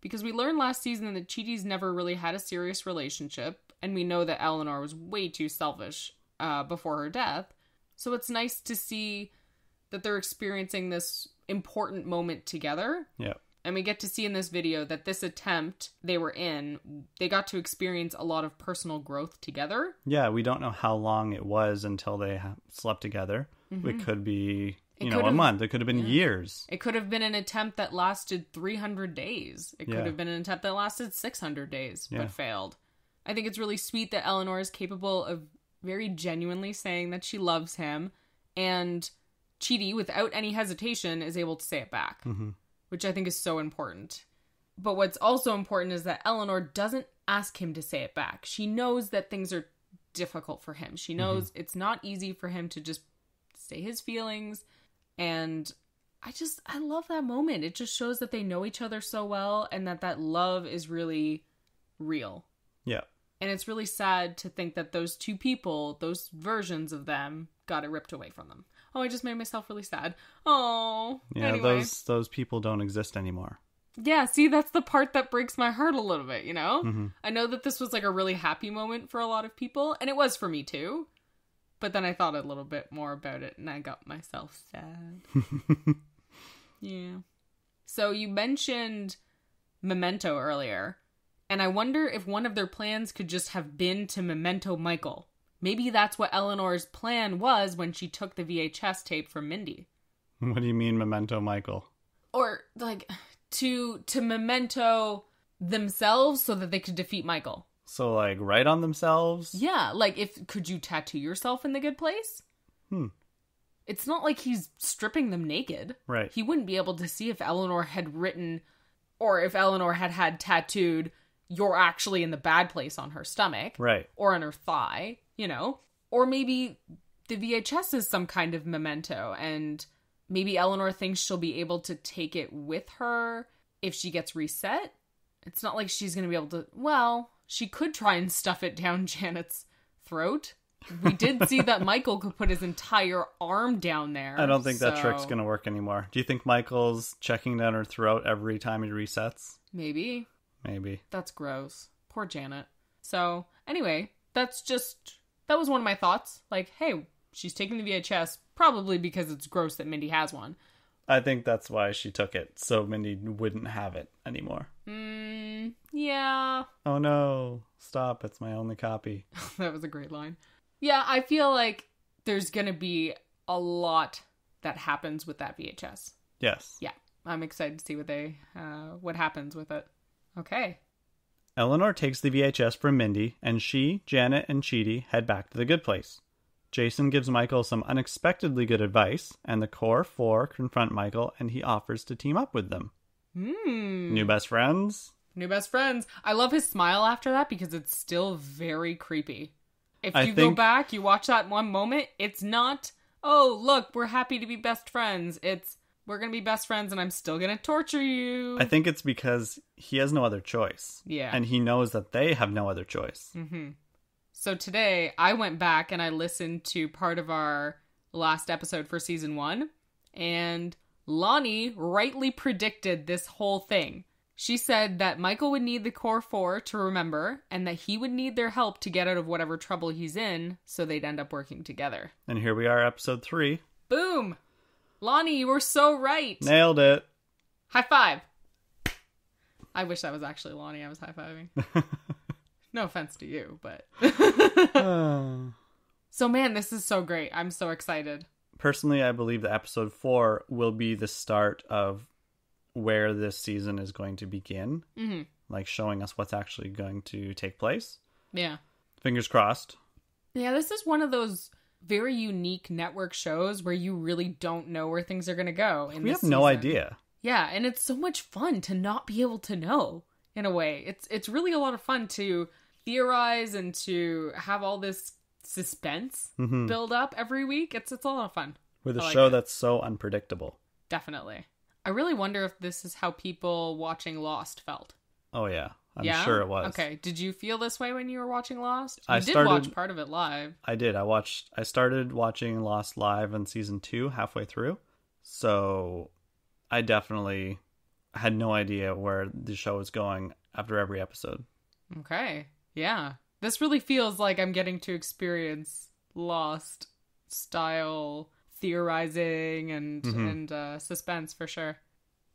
Because we learned last season that Chidi's never really had a serious relationship, and we know that Eleanor was way too selfish uh, before her death. So it's nice to see that they're experiencing this important moment together. Yeah. And we get to see in this video that this attempt they were in, they got to experience a lot of personal growth together. Yeah, we don't know how long it was until they slept together. It mm-hmm. could be, you It know, a month. It could have been years. It could have been an attempt that lasted 300 days. It could Yeah. have been an attempt that lasted 600 days Yeah. but failed. I think it's really sweet that Eleanor is capable of very genuinely saying that she loves him, and Chidi, without any hesitation, is able to say it back, mm-hmm. Which I think is so important. But what's also important is that Eleanor doesn't ask him to say it back. She knows that things are difficult for him. She knows mm-hmm. it's not easy for him to just say his feelings and I just I love that moment. It just shows that they know each other so well and that that love is really real. Yeah. And it's really sad to think that those two people, those versions of them, got it ripped away from them. Oh, I just made myself really sad. Oh, Yeah, anyway. those those people don't exist anymore. Yeah, see, that's the part that breaks my heart a little bit, you know? Mm-hmm. I know that this was like a really happy moment for a lot of people, and it was for me too. But then I thought a little bit more about it, and I got myself sad. yeah. So you mentioned Memento earlier, and I wonder if one of their plans could just have been to Memento Michael. Maybe that's what Eleanor's plan was when she took the VHS tape from Mindy What do you mean, Memento Michael? or like to to memento themselves so that they could defeat Michael. So like write on themselves? Yeah, like if could you tattoo yourself in the good place? Hmm. It's not like he's stripping them naked. Right. He wouldn't be able to see if Eleanor had written or if Eleanor had had tattooed you're actually in the bad place on her stomach Right. or on her thigh, you know? Or maybe the VHS is some kind of memento and maybe Eleanor thinks she'll be able to take it with her if she gets reset. It's not like she's going to be able to, well, she could try and stuff it down Janet's throat. We did see that Michael could put his entire arm down there. I don't think that trick's going to work anymore. Do you think Michael's checking down her throat every time he resets? Maybe. Maybe. That's gross. Poor Janet. So, anyway, that's just that was one of my thoughts. Like, hey, she's taking the VHS probably because it's gross that Mindy has one. I think that's why she took it, so Mindy wouldn't have it anymore. Mm, yeah, Oh no, stop, it's my only copy. that was a great line. Yeah, I feel like there's going to be a lot that happens with that VHS. Yes. Yeah, I'm excited to see what they uh what happens with it. Okay. Eleanor takes the VHS from Mindy, and she, Janet, and Chidi head back to the good place. Jason gives Michael some unexpectedly good advice, and the core four confront Michael and he offers to team up with them. Hmm. New best friends? New best friends. I love his smile after that because it's still very creepy. If you I go back, you watch that one moment, it's not, oh, look, we're happy to be best friends. It's, we're going to be best friends and I'm still going to torture you. I think it's because he has no other choice. Yeah. And he knows that they have no other choice. Mm-hmm. So today I went back and I listened to part of our last episode for season one, and Lonnie rightly predicted this whole thing. She said that Michael would need the core four to remember, and that he would need their help to get out of whatever trouble he's in, so they'd end up working together. And here we are, episode three. Boom! Lonnie, you were so right! Nailed it. High five! I wish that was actually Lonnie I was high fiving. no offense to you, but. So man, this is so great. I'm so excited. Personally, I believe that episode four will be the start of where this season is going to begin, hmm like showing us what's actually going to take place. Yeah. Fingers crossed. Yeah, this is one of those very unique network shows where you really don't know where things are going to go. We have no season. idea. Yeah, and it's so much fun to not be able to know in a way. It's it's really a lot of fun to theorize and to have all this suspense Mhm. build up every week. It's it's a lot of fun. With a like show it. that's so unpredictable. Definitely. I really wonder if this is how people watching Lost felt. Oh, yeah. I'm yeah? sure it was. Okay. Did you feel this way when you were watching Lost? You I did started- watch part of it live. I did. I watched. I started watching Lost live in season two, halfway through. So, I definitely had no idea where the show was going after every episode. Okay. Yeah. This really feels like I'm getting to experience Lost style theorizing and Mhm. and uh, suspense for sure.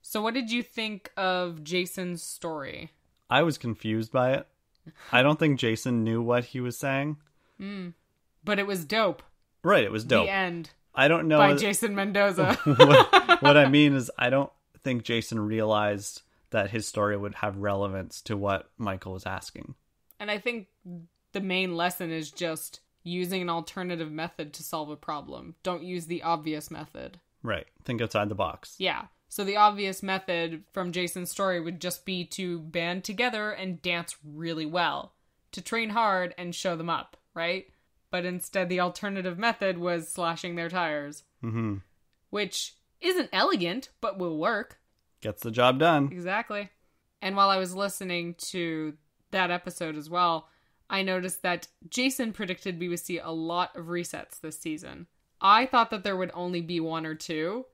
So, what did you think of Jason's story? I was confused by it. I don't think Jason knew what he was saying. Hmm. But it was dope. Right, it was dope. The end I don't know. by Jason Mendoza. what, what I mean is, I don't think Jason realized that his story would have relevance to what Michael was asking. and I think the main lesson is just using an alternative method to solve a problem. Don't use the obvious method. Right. Think outside the box. Yeah. So the obvious method from Jason's story would just be to band together and dance really well, to train hard and show them up, right? But instead, the alternative method was slashing their tires, hmm which isn't elegant, but will work. Gets the job done. Exactly. And while I was listening to that episode as well, I noticed that Jason predicted we would see a lot of resets this season. I thought that there would only be one or two.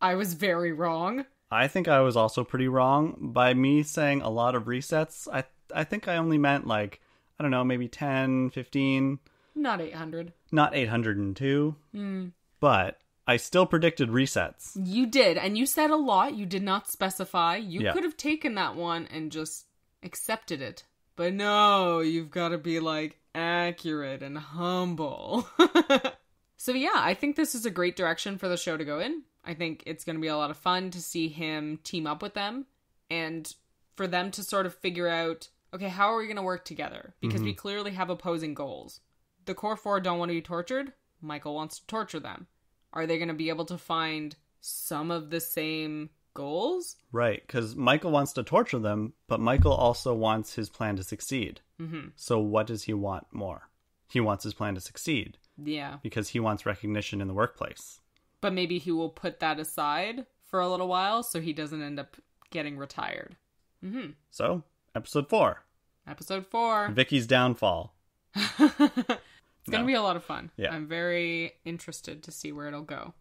I was very wrong. I think I was also pretty wrong by me saying a lot of resets. I I think I only meant like I don't know, maybe 10, 15, Not 800. not 802. Hmm. But I still predicted resets. You did, and you said a lot. You did not specify. You Yeah. could have taken that one and just accepted it. But no, you've got to be like accurate and humble. so, yeah, I think this is a great direction for the show to go in. I think it's going to be a lot of fun to see him team up with them and for them to sort of figure out okay, how are we going to work together? Because we clearly have opposing goals. The core four don't want to be tortured. Michael wants to torture them. Are they going to be able to find some of the same goals? Right, cuz Michael wants to torture them, but Michael also wants his plan to succeed. Mm-hmm. So what does he want more? He wants his plan to succeed Yeah. because he wants recognition in the workplace. But maybe he will put that aside for a little while so he doesn't end up getting retired. Mm-hmm. So, episode 4, Episode four. Vicky's downfall. it's going to be a lot of fun. Yeah. I'm very interested to see where it'll go.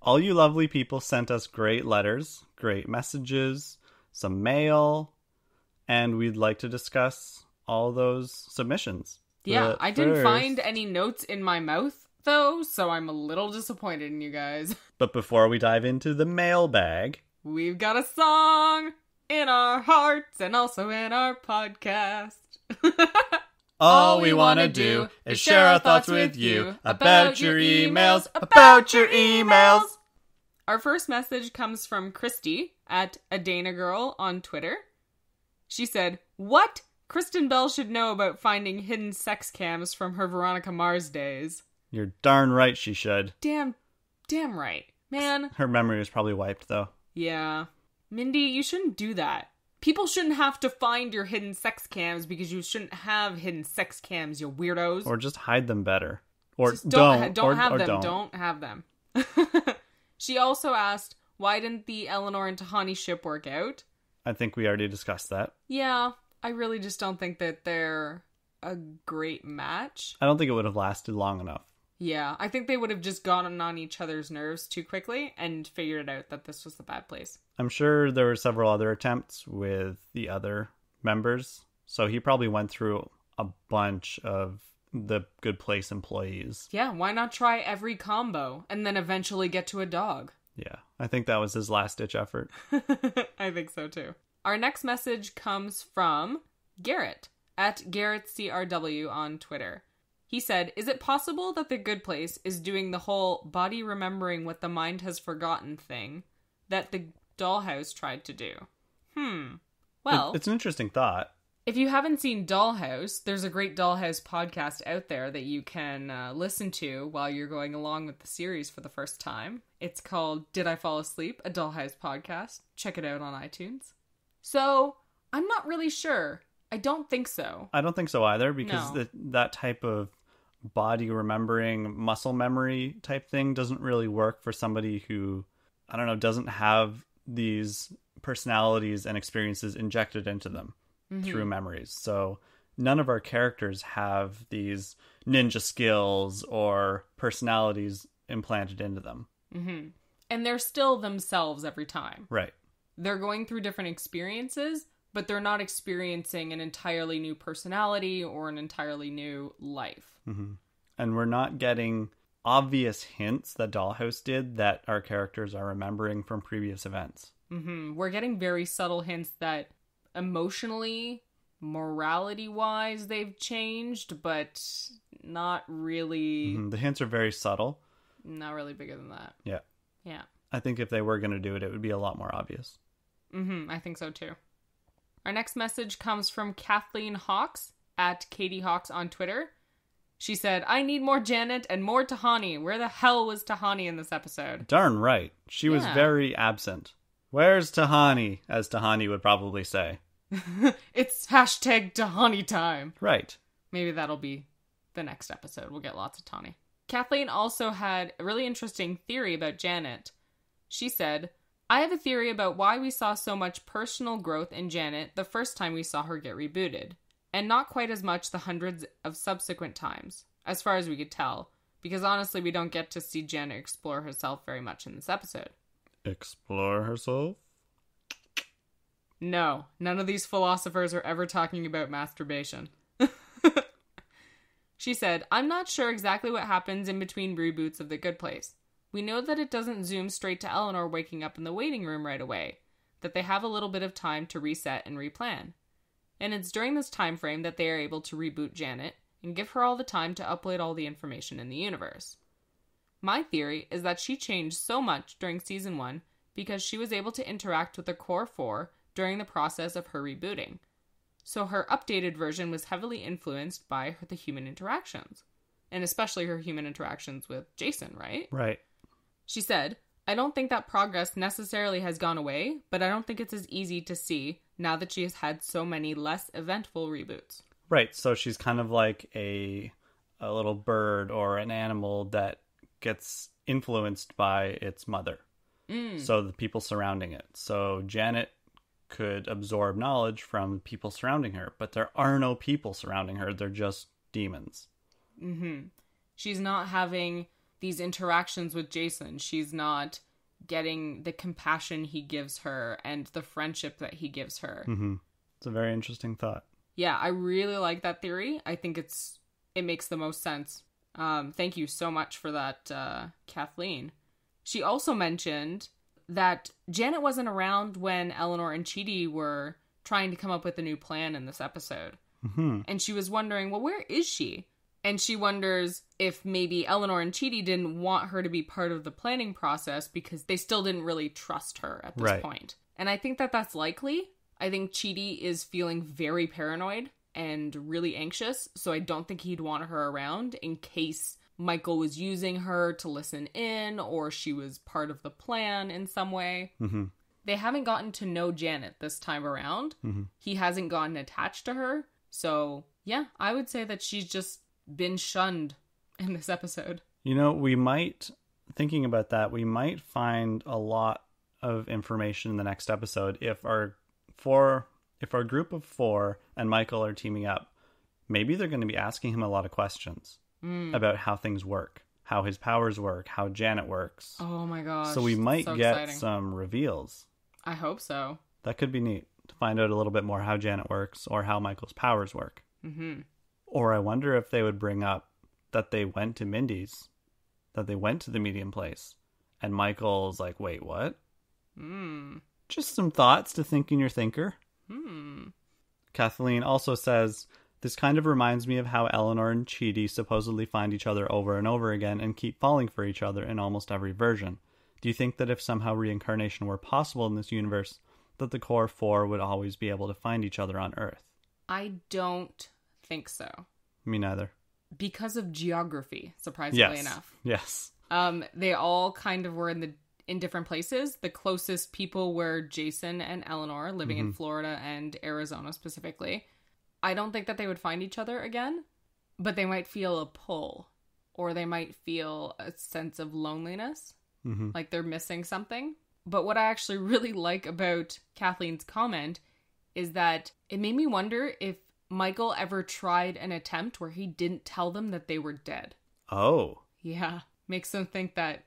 All you lovely people sent us great letters, great messages, some mail, and we'd like to discuss all those submissions. Yeah, But I didn't find any notes in my mouth though, so I'm a little disappointed in you guys. But before we dive into the mailbag, We've got a song in our hearts and also in our podcast. all we want to do is share our thoughts with you about your emails, about your emails. Our first message comes from Christy at Adana Girl on Twitter. She said, What? Kristen Bell should know about finding hidden sex cams from her Veronica Mars days. You're darn right she should. Damn, damn right. Man, Her memory was probably wiped, though. yeah. Mindy, you shouldn't do that. People shouldn't have to find your hidden sex cams because you shouldn't have hidden sex cams, you weirdos. Or just hide them better. Or Just don't don't. don't or, have or them. Don't. Don't. have them. she also asked, why didn't the Eleanor and Tahani ship work out? I think we already discussed that. Yeah, I really just don't think that they're a great match. I don't think it would have lasted long enough. Yeah, I think they would have just gotten on each other's nerves too quickly and figured out that this was the bad place. I'm sure there were several other attempts with the other members, so he probably went through a bunch of the good place employees. Yeah, why not try every combo and then eventually get to a dog? Yeah, I think that was his last ditch effort. I think so too. Our next message comes from Garrett at GarrettCRW on Twitter. He said, Is it possible that the good place is doing the whole body remembering what the mind has forgotten thing that the dollhouse tried to do? Hmm. Well, it's an interesting thought. if you haven't seen Dollhouse, there's a great Dollhouse podcast out there that you can uh, listen to while you're going along with the series for the first time. It's called Did I Fall Asleep? A Dollhouse podcast. Check it out on iTunes. So, I'm not really sure. I don't think so. I don't think so either because No. the, that type of body remembering, muscle memory type thing doesn't really work for somebody who, I don't know, doesn't have these personalities and experiences injected into them mm-hmm. through memories. So none of our characters have these ninja skills or personalities implanted into them. Mm-hmm. And they're still themselves every time. Right. They're going through different experiences, but they're not experiencing an entirely new personality or an entirely new life. And we're not getting obvious hints that Dollhouse did that our characters are remembering from previous events. hmm We're getting very subtle hints that emotionally, morality wise, they've changed, but not really, Mhm. The hints are very subtle. not really bigger than that. Yeah. Yeah. I think if they were going to do it, it would be a lot more obvious. Hmm I think so too. Our next message comes from Kathleen Hawks at Katie Hawks on Twitter. She said, I need more Janet and more Tahani. Where the hell was Tahani in this episode? Darn right. She was very absent. Where's Tahani? As Tahani would probably say. it's hashtag Tahani time. Right. Maybe that'll be the next episode. We'll get lots of Tahani. Kathleen also had a really interesting theory about Janet. She said, I have a theory about why we saw so much personal growth in Janet the first time we saw her get rebooted, and not quite as much the hundreds of subsequent times, as far as we could tell, because honestly, we don't get to see Janet explore herself very much in this episode. Explore herself? No, none of these philosophers are ever talking about masturbation. she said, I'm not sure exactly what happens in between reboots of The Good Place. We know that it doesn't zoom straight to Eleanor waking up in the waiting room right away, that they have a little bit of time to reset and replan. And it's during this time frame that they are able to reboot Janet and give her all the time to upload all the information in the universe. My theory is that she changed so much during season 1 because she was able to interact with the core 4 during the process of her rebooting. So her updated version was heavily influenced by the human interactions, and especially her human interactions with Jason, right? Right. She said, I don't think that progress necessarily has gone away, but I don't think it's as easy to see now that she has had so many less eventful reboots. Right. So she's kind of like a a little bird or an animal that gets influenced by its mother. Mm. So the people surrounding it. So Janet could absorb knowledge from people surrounding her, but there are no people surrounding her. They're just demons. Mm-hmm. She's not having these interactions with Jason. She's not getting the compassion he gives her and the friendship that he gives her. It's a very interesting thought. yeah i really like that theory. I think it's it makes the most sense. Um thank you so much for that uh kathleen. She also mentioned that janet wasn't around when eleanor and chidi were trying to come up with a new plan in this episode. And she was wondering well where is she and she wonders if maybe eleanor and chidi didn't want her to be part of the planning process because they still didn't really trust her at this Right. point and i think that that's likely I think Chidi is feeling very paranoid and really anxious, so I don't think he'd want her around in case Michael was using her to listen in or she was part of the plan in some way. hmm They haven't gotten to know Janet this time around. Mhm. He hasn't gotten attached to her. So, yeah, I would say that she's just been shunned in this episode. You know, we might, thinking about that, we might find a lot of information in the next episode if our four, if our group of four and Michael are teaming up. Maybe they're going to be asking him a lot of questions about how things work, how his powers work, how Janet works. Oh my gosh. so we might so get exciting. some reveals. I hope so. That could be neat to find out a little bit more how Janet works or how Michael's powers work. hmm Or I wonder if they would bring up that they went to Mindy's, that they went to the medium place, and Michael's like, wait, what? Hmm. Just some thoughts to think in your thinker. Hmm. Kathleen also says, This kind of reminds me of how Eleanor and Chidi supposedly find each other over and over again and keep falling for each other in almost every version. Do you think that if somehow reincarnation were possible in this universe, that the core four would always be able to find each other on Earth? I don't think so. Me neither. Because of geography, surprisingly Yes. enough. Yes. Um, they all kind of were in the in different places. The closest people were Jason and Eleanor, living in Florida and Arizona specifically. I don't think that they would find each other again, but they might feel a pull, or they might feel a sense of loneliness, hmm like they're missing something. But what I actually really like about Kathleen's comment is that it made me wonder if Michael ever tried an attempt where he didn't tell them that they were dead. Oh. Yeah, makes them think that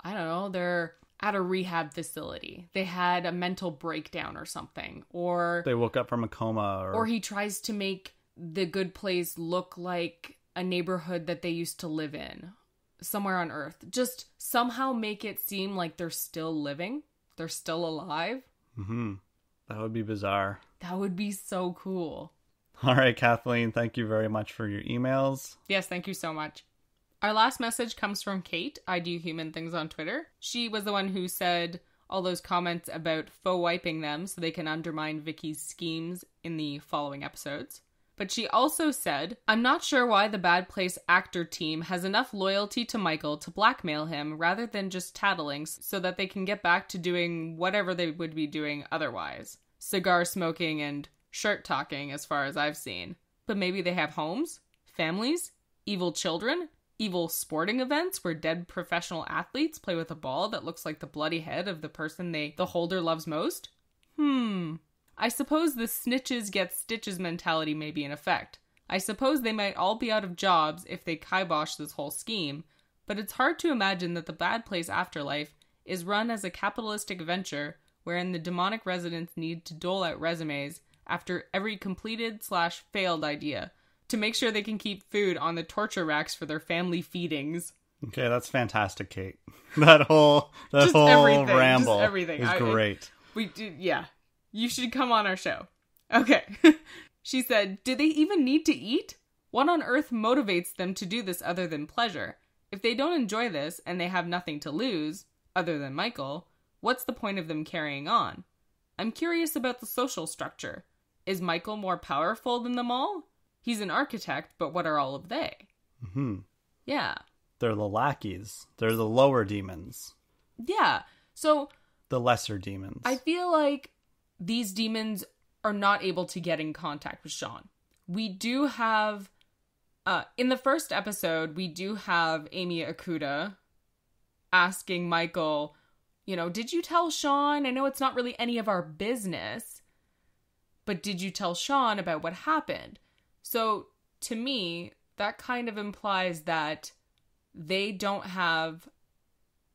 I don't know, they're at a rehab facility. They had a mental breakdown or something or They woke up from a coma or, or he tries to make the good place look like a neighborhood that they used to live in somewhere on earth. Just somehow make it seem like they're still living, they're still alive. hmm That would be bizarre. That would be so cool. All right, Kathleen, thank you very much for your emails. Yes, thank you so much. Our last message comes from Kate, I do human things on Twitter. She was the one who said all those comments about faux wiping them so they can undermine Vicky's schemes in the following episodes. But she also said, I'm not sure why the Bad Place actor team has enough loyalty to Michael to blackmail him rather than just tattling so that they can get back to doing whatever they would be doing otherwise. Cigar smoking and shirt talking, as far as I've seen. But maybe they have homes, families, evil children, evil sporting events where dead professional athletes play with a ball that looks like the bloody head of the person they the holder loves most? Hmm. I suppose the snitches get stitches mentality may be in effect. I suppose they might all be out of jobs if they kibosh this whole scheme, but it's hard to imagine that the Bad Place Afterlife is run as a capitalistic venture wherein the demonic residents need to dole out resumes after every completed slash failed idea to make sure they can keep food on the torture racks for their family feedings. Okay, that's fantastic, Kate. That whole that Just whole everything, ramble everything. is I- great. We do, yeah. You should come on our show. Okay. she said, Do they even need to eat? What on earth motivates them to do this other than pleasure? If they don't enjoy this and they have nothing to lose, other than Michael, what's the point of them carrying on? I'm curious about the social structure. Is Michael more powerful than them all? He's an architect, but what are all of they? hmm Yeah. They're the lackeys. They're the lower demons, Yeah. So the lesser demons. I feel like these demons are not able to get in contact with Sean. We do have uh in the first episode, we do have Amy Akuda asking Michael, you know, did you tell Sean? I know it's not really any of our business, but did you tell Sean about what happened? So to me, that kind of implies that they don't have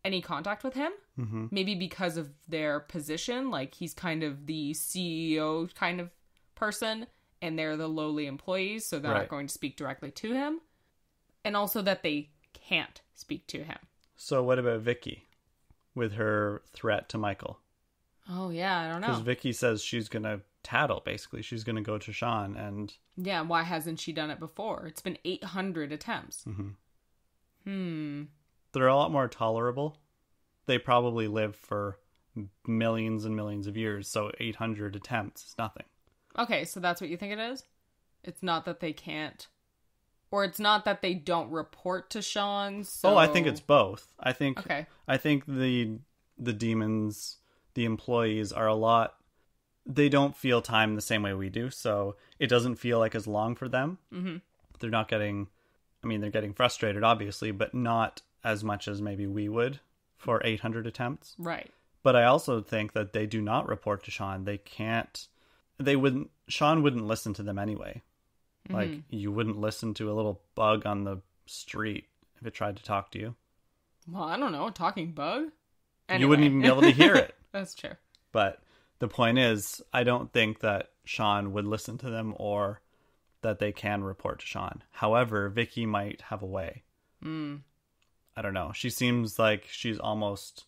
any contact with him hmm maybe because of their position like he's kind of the ceo kind of person and they're the lowly employees so they're Right. not going to speak directly to him and also that they can't speak to him So what about Vicky with her threat to Michael? oh yeah i don't know. Because Vicky says she's gonna tattle. Basically, she's gonna go to Sean, and yeah why hasn't she done it before it's been 800 attempts Mhm. hmm they're a lot more tolerable. They probably live for millions and millions of years, so 800 attempts is nothing. okay so that's what you think it is it's not that they can't Or it's not that they don't report to Sean. So... Oh, I think it's both. I think Okay. I think the the demons, the employees are a lot they don't feel time the same way we do, so it doesn't feel like as long for them. Mm-hmm. They're not getting I mean, they're getting frustrated obviously, but not as much as maybe we would for 800 attempts. right. But I also think that they do not report to Sean. They can't. They wouldn't. Sean wouldn't listen to them anyway. Like you wouldn't listen to a little bug on the street if it tried to talk to you. Well, I don't know. A talking bug? You wouldn't even be able to hear it. That's true. But the point is, I don't think that Sean would listen to them or that they can report to Sean. However, Vicky might have a way. I don't know. She seems like she's almost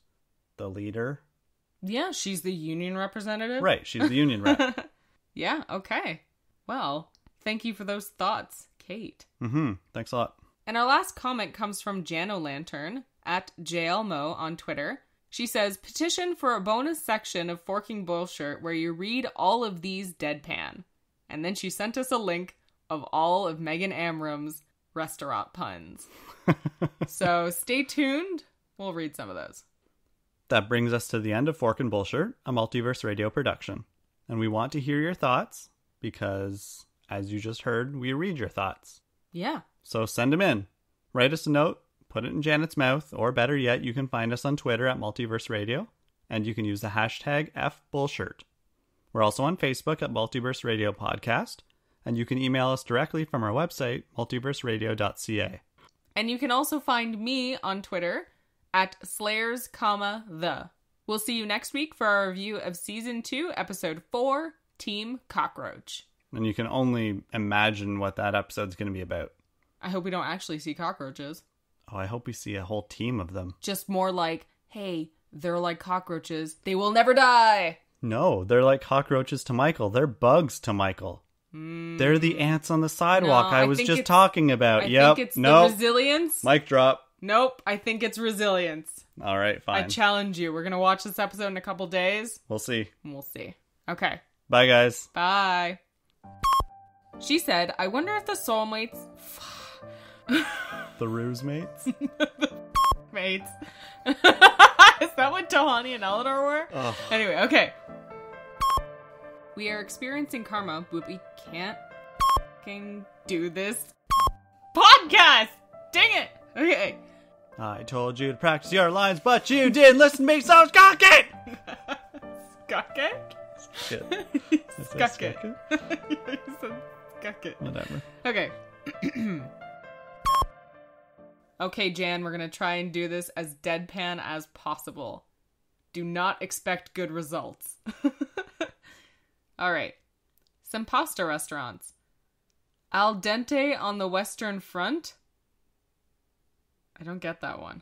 the leader. Yeah, she's the union representative. Right. She's the union rep. Yeah, okay. Well, thank you for those thoughts, Kate. mm-hmm. Thanks a lot. And our last comment comes from Jano Lantern at JLMO on Twitter. She says, Petition for a bonus section of Forkin' Bullshirt where you read all of these deadpan. And then she sent us a link of all of Megan Amram's restaurant puns. so stay tuned. We'll read some of those. That brings us to the end of Forkin' Bullshirt, a multiverse radio production. And we want to hear your thoughts because, as you just heard, we read your thoughts. Yeah. So send them in. Write us a note, put it in Janet's mouth, or better yet, you can find us on Twitter at Multiverse Radio, and you can use the hashtag FBullshirt. We're also on Facebook at Multiverse Radio Podcast, and you can email us directly from our website, multiverseradio.ca. And you can also find me on Twitter at Slayers, comma the. We'll see you next week for our review of season two, episode four, Team Cockroach. And you can only imagine what that episode's going to be about. I hope we don't actually see cockroaches. Oh, I hope we see a whole team of them. Just more like, hey, they're like cockroaches. They will never die. No, they're like cockroaches to Michael. They're bugs to Michael. Hmm. They're the ants on the sidewalk. No, I was just talking about. I yep. think it's no. the resilience. Mic drop. nope, I think it's resilience. All right, fine. I challenge you. We're going to watch this episode in a couple days, we'll see. we'll see. Okay, Bye, guys. bye. She said, I wonder if the soulmates. The ruse mates. mates. Is that what Tahani and Eleanor were? Ugh. Anyway, okay. We are experiencing karma, but we can't fucking do this podcast. Dang it. Okay. I told you to practice your lines, but you didn't listen to me, so skunk it! Skuck it? Shit. I said Skuck it. skunk You said skuck it. Whatever. Okay. okay, Jan, we're gonna try and do this as deadpan as possible. Do not expect good results. All right. Some pasta restaurants. Al dente on the Western Front. I don't get that one.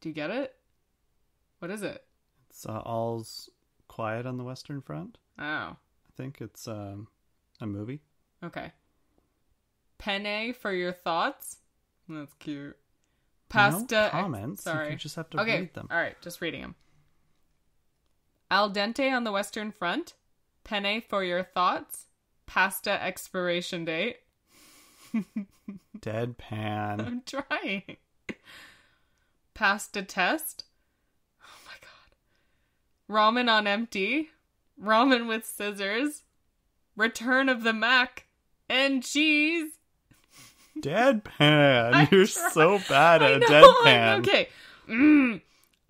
Do you get it? What is it? It's uh, all's quiet on the Western Front. Oh, I think it's um, a movie. okay. Penne for your thoughts. That's cute. Pasta. no comments. sorry. You just have to okay. read them. All right, just reading them. Al dente on the Western Front. Penne for your thoughts. Pasta expiration date. Deadpan. I'm trying. Pasta test. Oh my god. Ramen on empty. Ramen with scissors. Return of the Mac. And cheese. Deadpan. You're trying. so bad at know, deadpan. I'm- okay. Mm.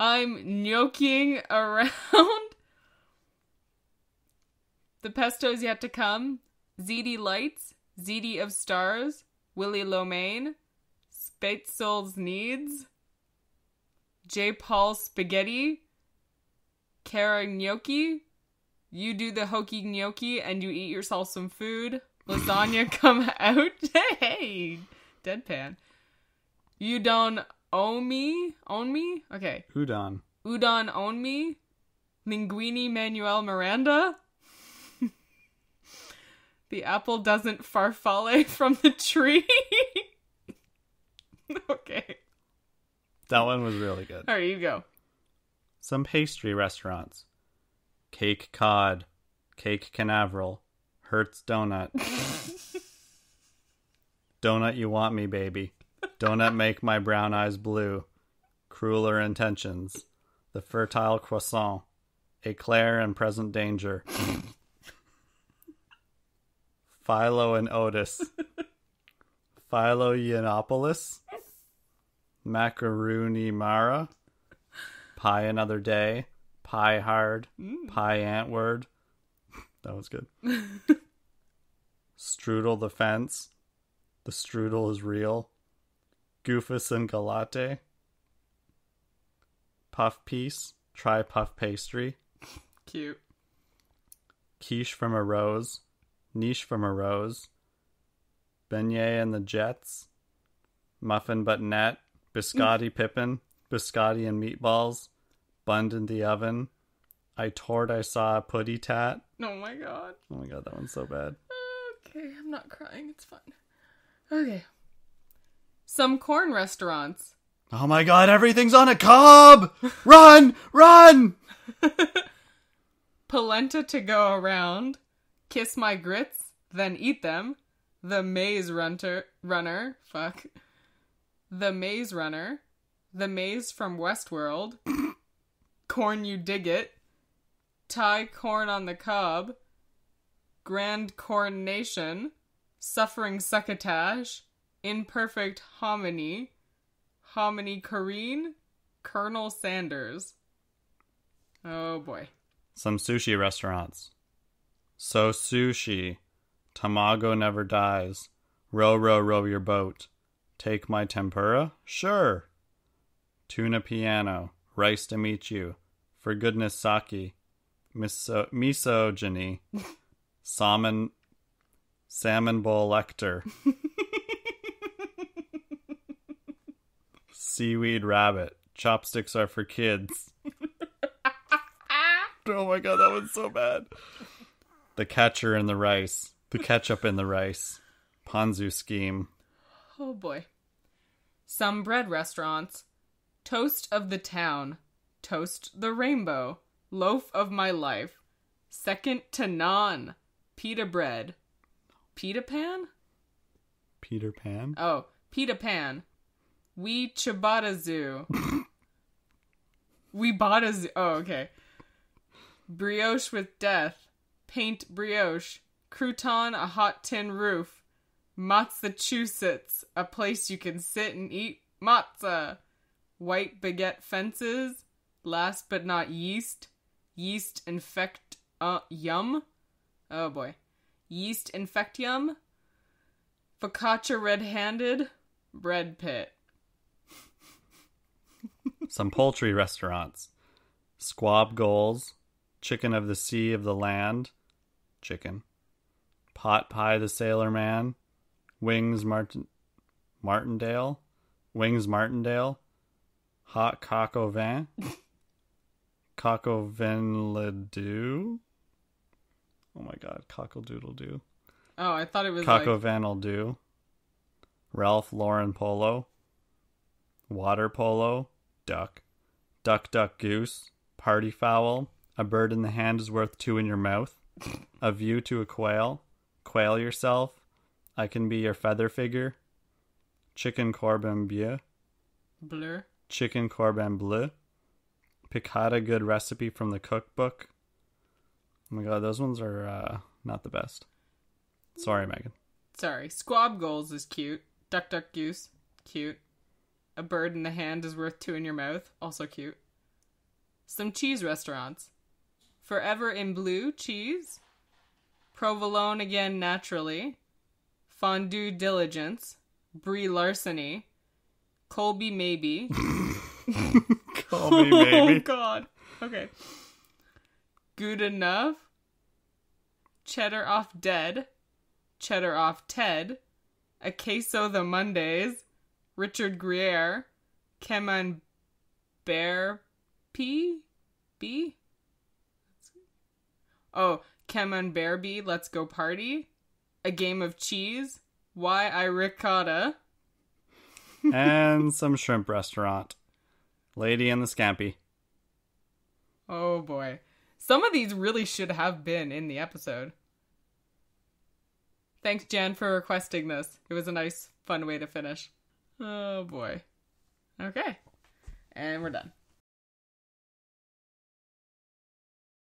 I'm gnocching around. the pesto's yet to come. Ziti Lights. Ziti of Stars. Willy Lo Mein. Spaetzel's Needs. J. Paul Spaghetti. Kara Gnocchi. You do the hokey gnocchi and you eat yourself some food. Lasagna come out. hey, deadpan. You don't own me? Own me? Okay. Udon. Udon own me? Linguini Manuel Miranda? the apple doesn't farfalle from the tree? okay. That one was really good. Alright, you go. Some pastry restaurants. Cake Cod. Cake Canaveral. Hertz Donut. Donut, you want me, baby. Donut, make my brown eyes blue. Cruller intentions. The fertile croissant. Eclair and present danger. Phyllo and Otis. Phyllo Yiannopoulos. Macaroni Mara. Pie Another Day. Pie Hard. Mm. Pie Antwoord. That was good. Strudel the Fence. The strudel is real. Goofus and Galette. Puff Piece. Try Puff Pastry. Cute. Quiche from a Rose. Niche from a Rose. Beignet and the Jets. Muffin but net. Biscotti Pippen. Biscotti and meatballs. Bundt in the oven. I torte I saw a putty tat. Oh my god. Oh my god, that one's so bad. Okay, I'm not crying. It's fine. Okay. Some corn restaurants. Oh my god, everything's on a cob! Run! Run! Polenta to go around. Kiss my grits, then eat them. The maze runner. Runner. Fuck. The maze runner. The maze from Westworld. corn you dig it. Tie corn on the cob. Grand coronation. Suffering succotash. Imperfect hominy. Hominy Corrine. Colonel Sanders. Oh boy. Some sushi restaurants. So sushi. Tamago never dies. Row, row, row your boat. Take my tempura? Sure. Tuna piano. Rice to meet you. For goodness sake. Miso- misogyny. Salmon. Salmon bowl Lecter. Seaweed rabbit. Chopsticks are for kids. Oh my god, that was so bad. The catcher in the rice. The ketchup in the rice. Ponzu scheme. Oh boy. Some bread restaurants. Toast of the town. Toast the rainbow. Loaf of my life. Second to none. Pita bread. Pita pan? Peter Pan. Oh, Pita pan. We Ciabatta zoo. we bought a zoo. Oh, okay. Brioche with death. Paint brioche. Crouton, a hot tin roof. Massachusetts, a place you can sit and eat matzah. White baguette fences. Last but not yeast. Yeast infect uh, yum. Oh boy. Yeast infectium. Focaccia red-handed. Bread pit. Some poultry restaurants. Squab goals. Chicken of the sea of the land. Chicken. Pot pie the sailor man. Wings Martin Martindale. Wings Martindale. Hot coq au vin. Au vin. Oh my god, cockle doodle doo. Oh, I thought it was Coco like do. Ralph Lauren Polo. Water Polo. Duck. Duck Duck Goose. Party Fowl. A bird in the hand is worth two in your mouth. A view to a quail. Quail yourself. I can be your feather figure. Chicken Corbin Bleu. blur. Chicken Corbin Bleu. Picada good recipe from the cookbook. Oh my god, those ones are uh, not the best. Sorry, Megan. Sorry. Squab goals is cute. Duck duck goose. Cute. A bird in the hand is worth two in your mouth. Also cute. Some cheese restaurants. Forever in blue cheese. Provolone again naturally. Fondue diligence. Brie larceny. Colby maybe. Call me oh, baby. Oh god. Okay. Good enough. Cheddar off dead. Cheddar off Ted. A queso the Mondays. Richard Gruyere. Keman Bear P B. Oh, Keman Bear B. Let's go party. A game of cheese. Why I ricotta. and some shrimp restaurant. Lady and the Scampi. Oh boy. Some of these really should have been in the episode. Thanks, Jen, for requesting this. It was a nice fun way to finish. Oh boy. Okay. And we're done.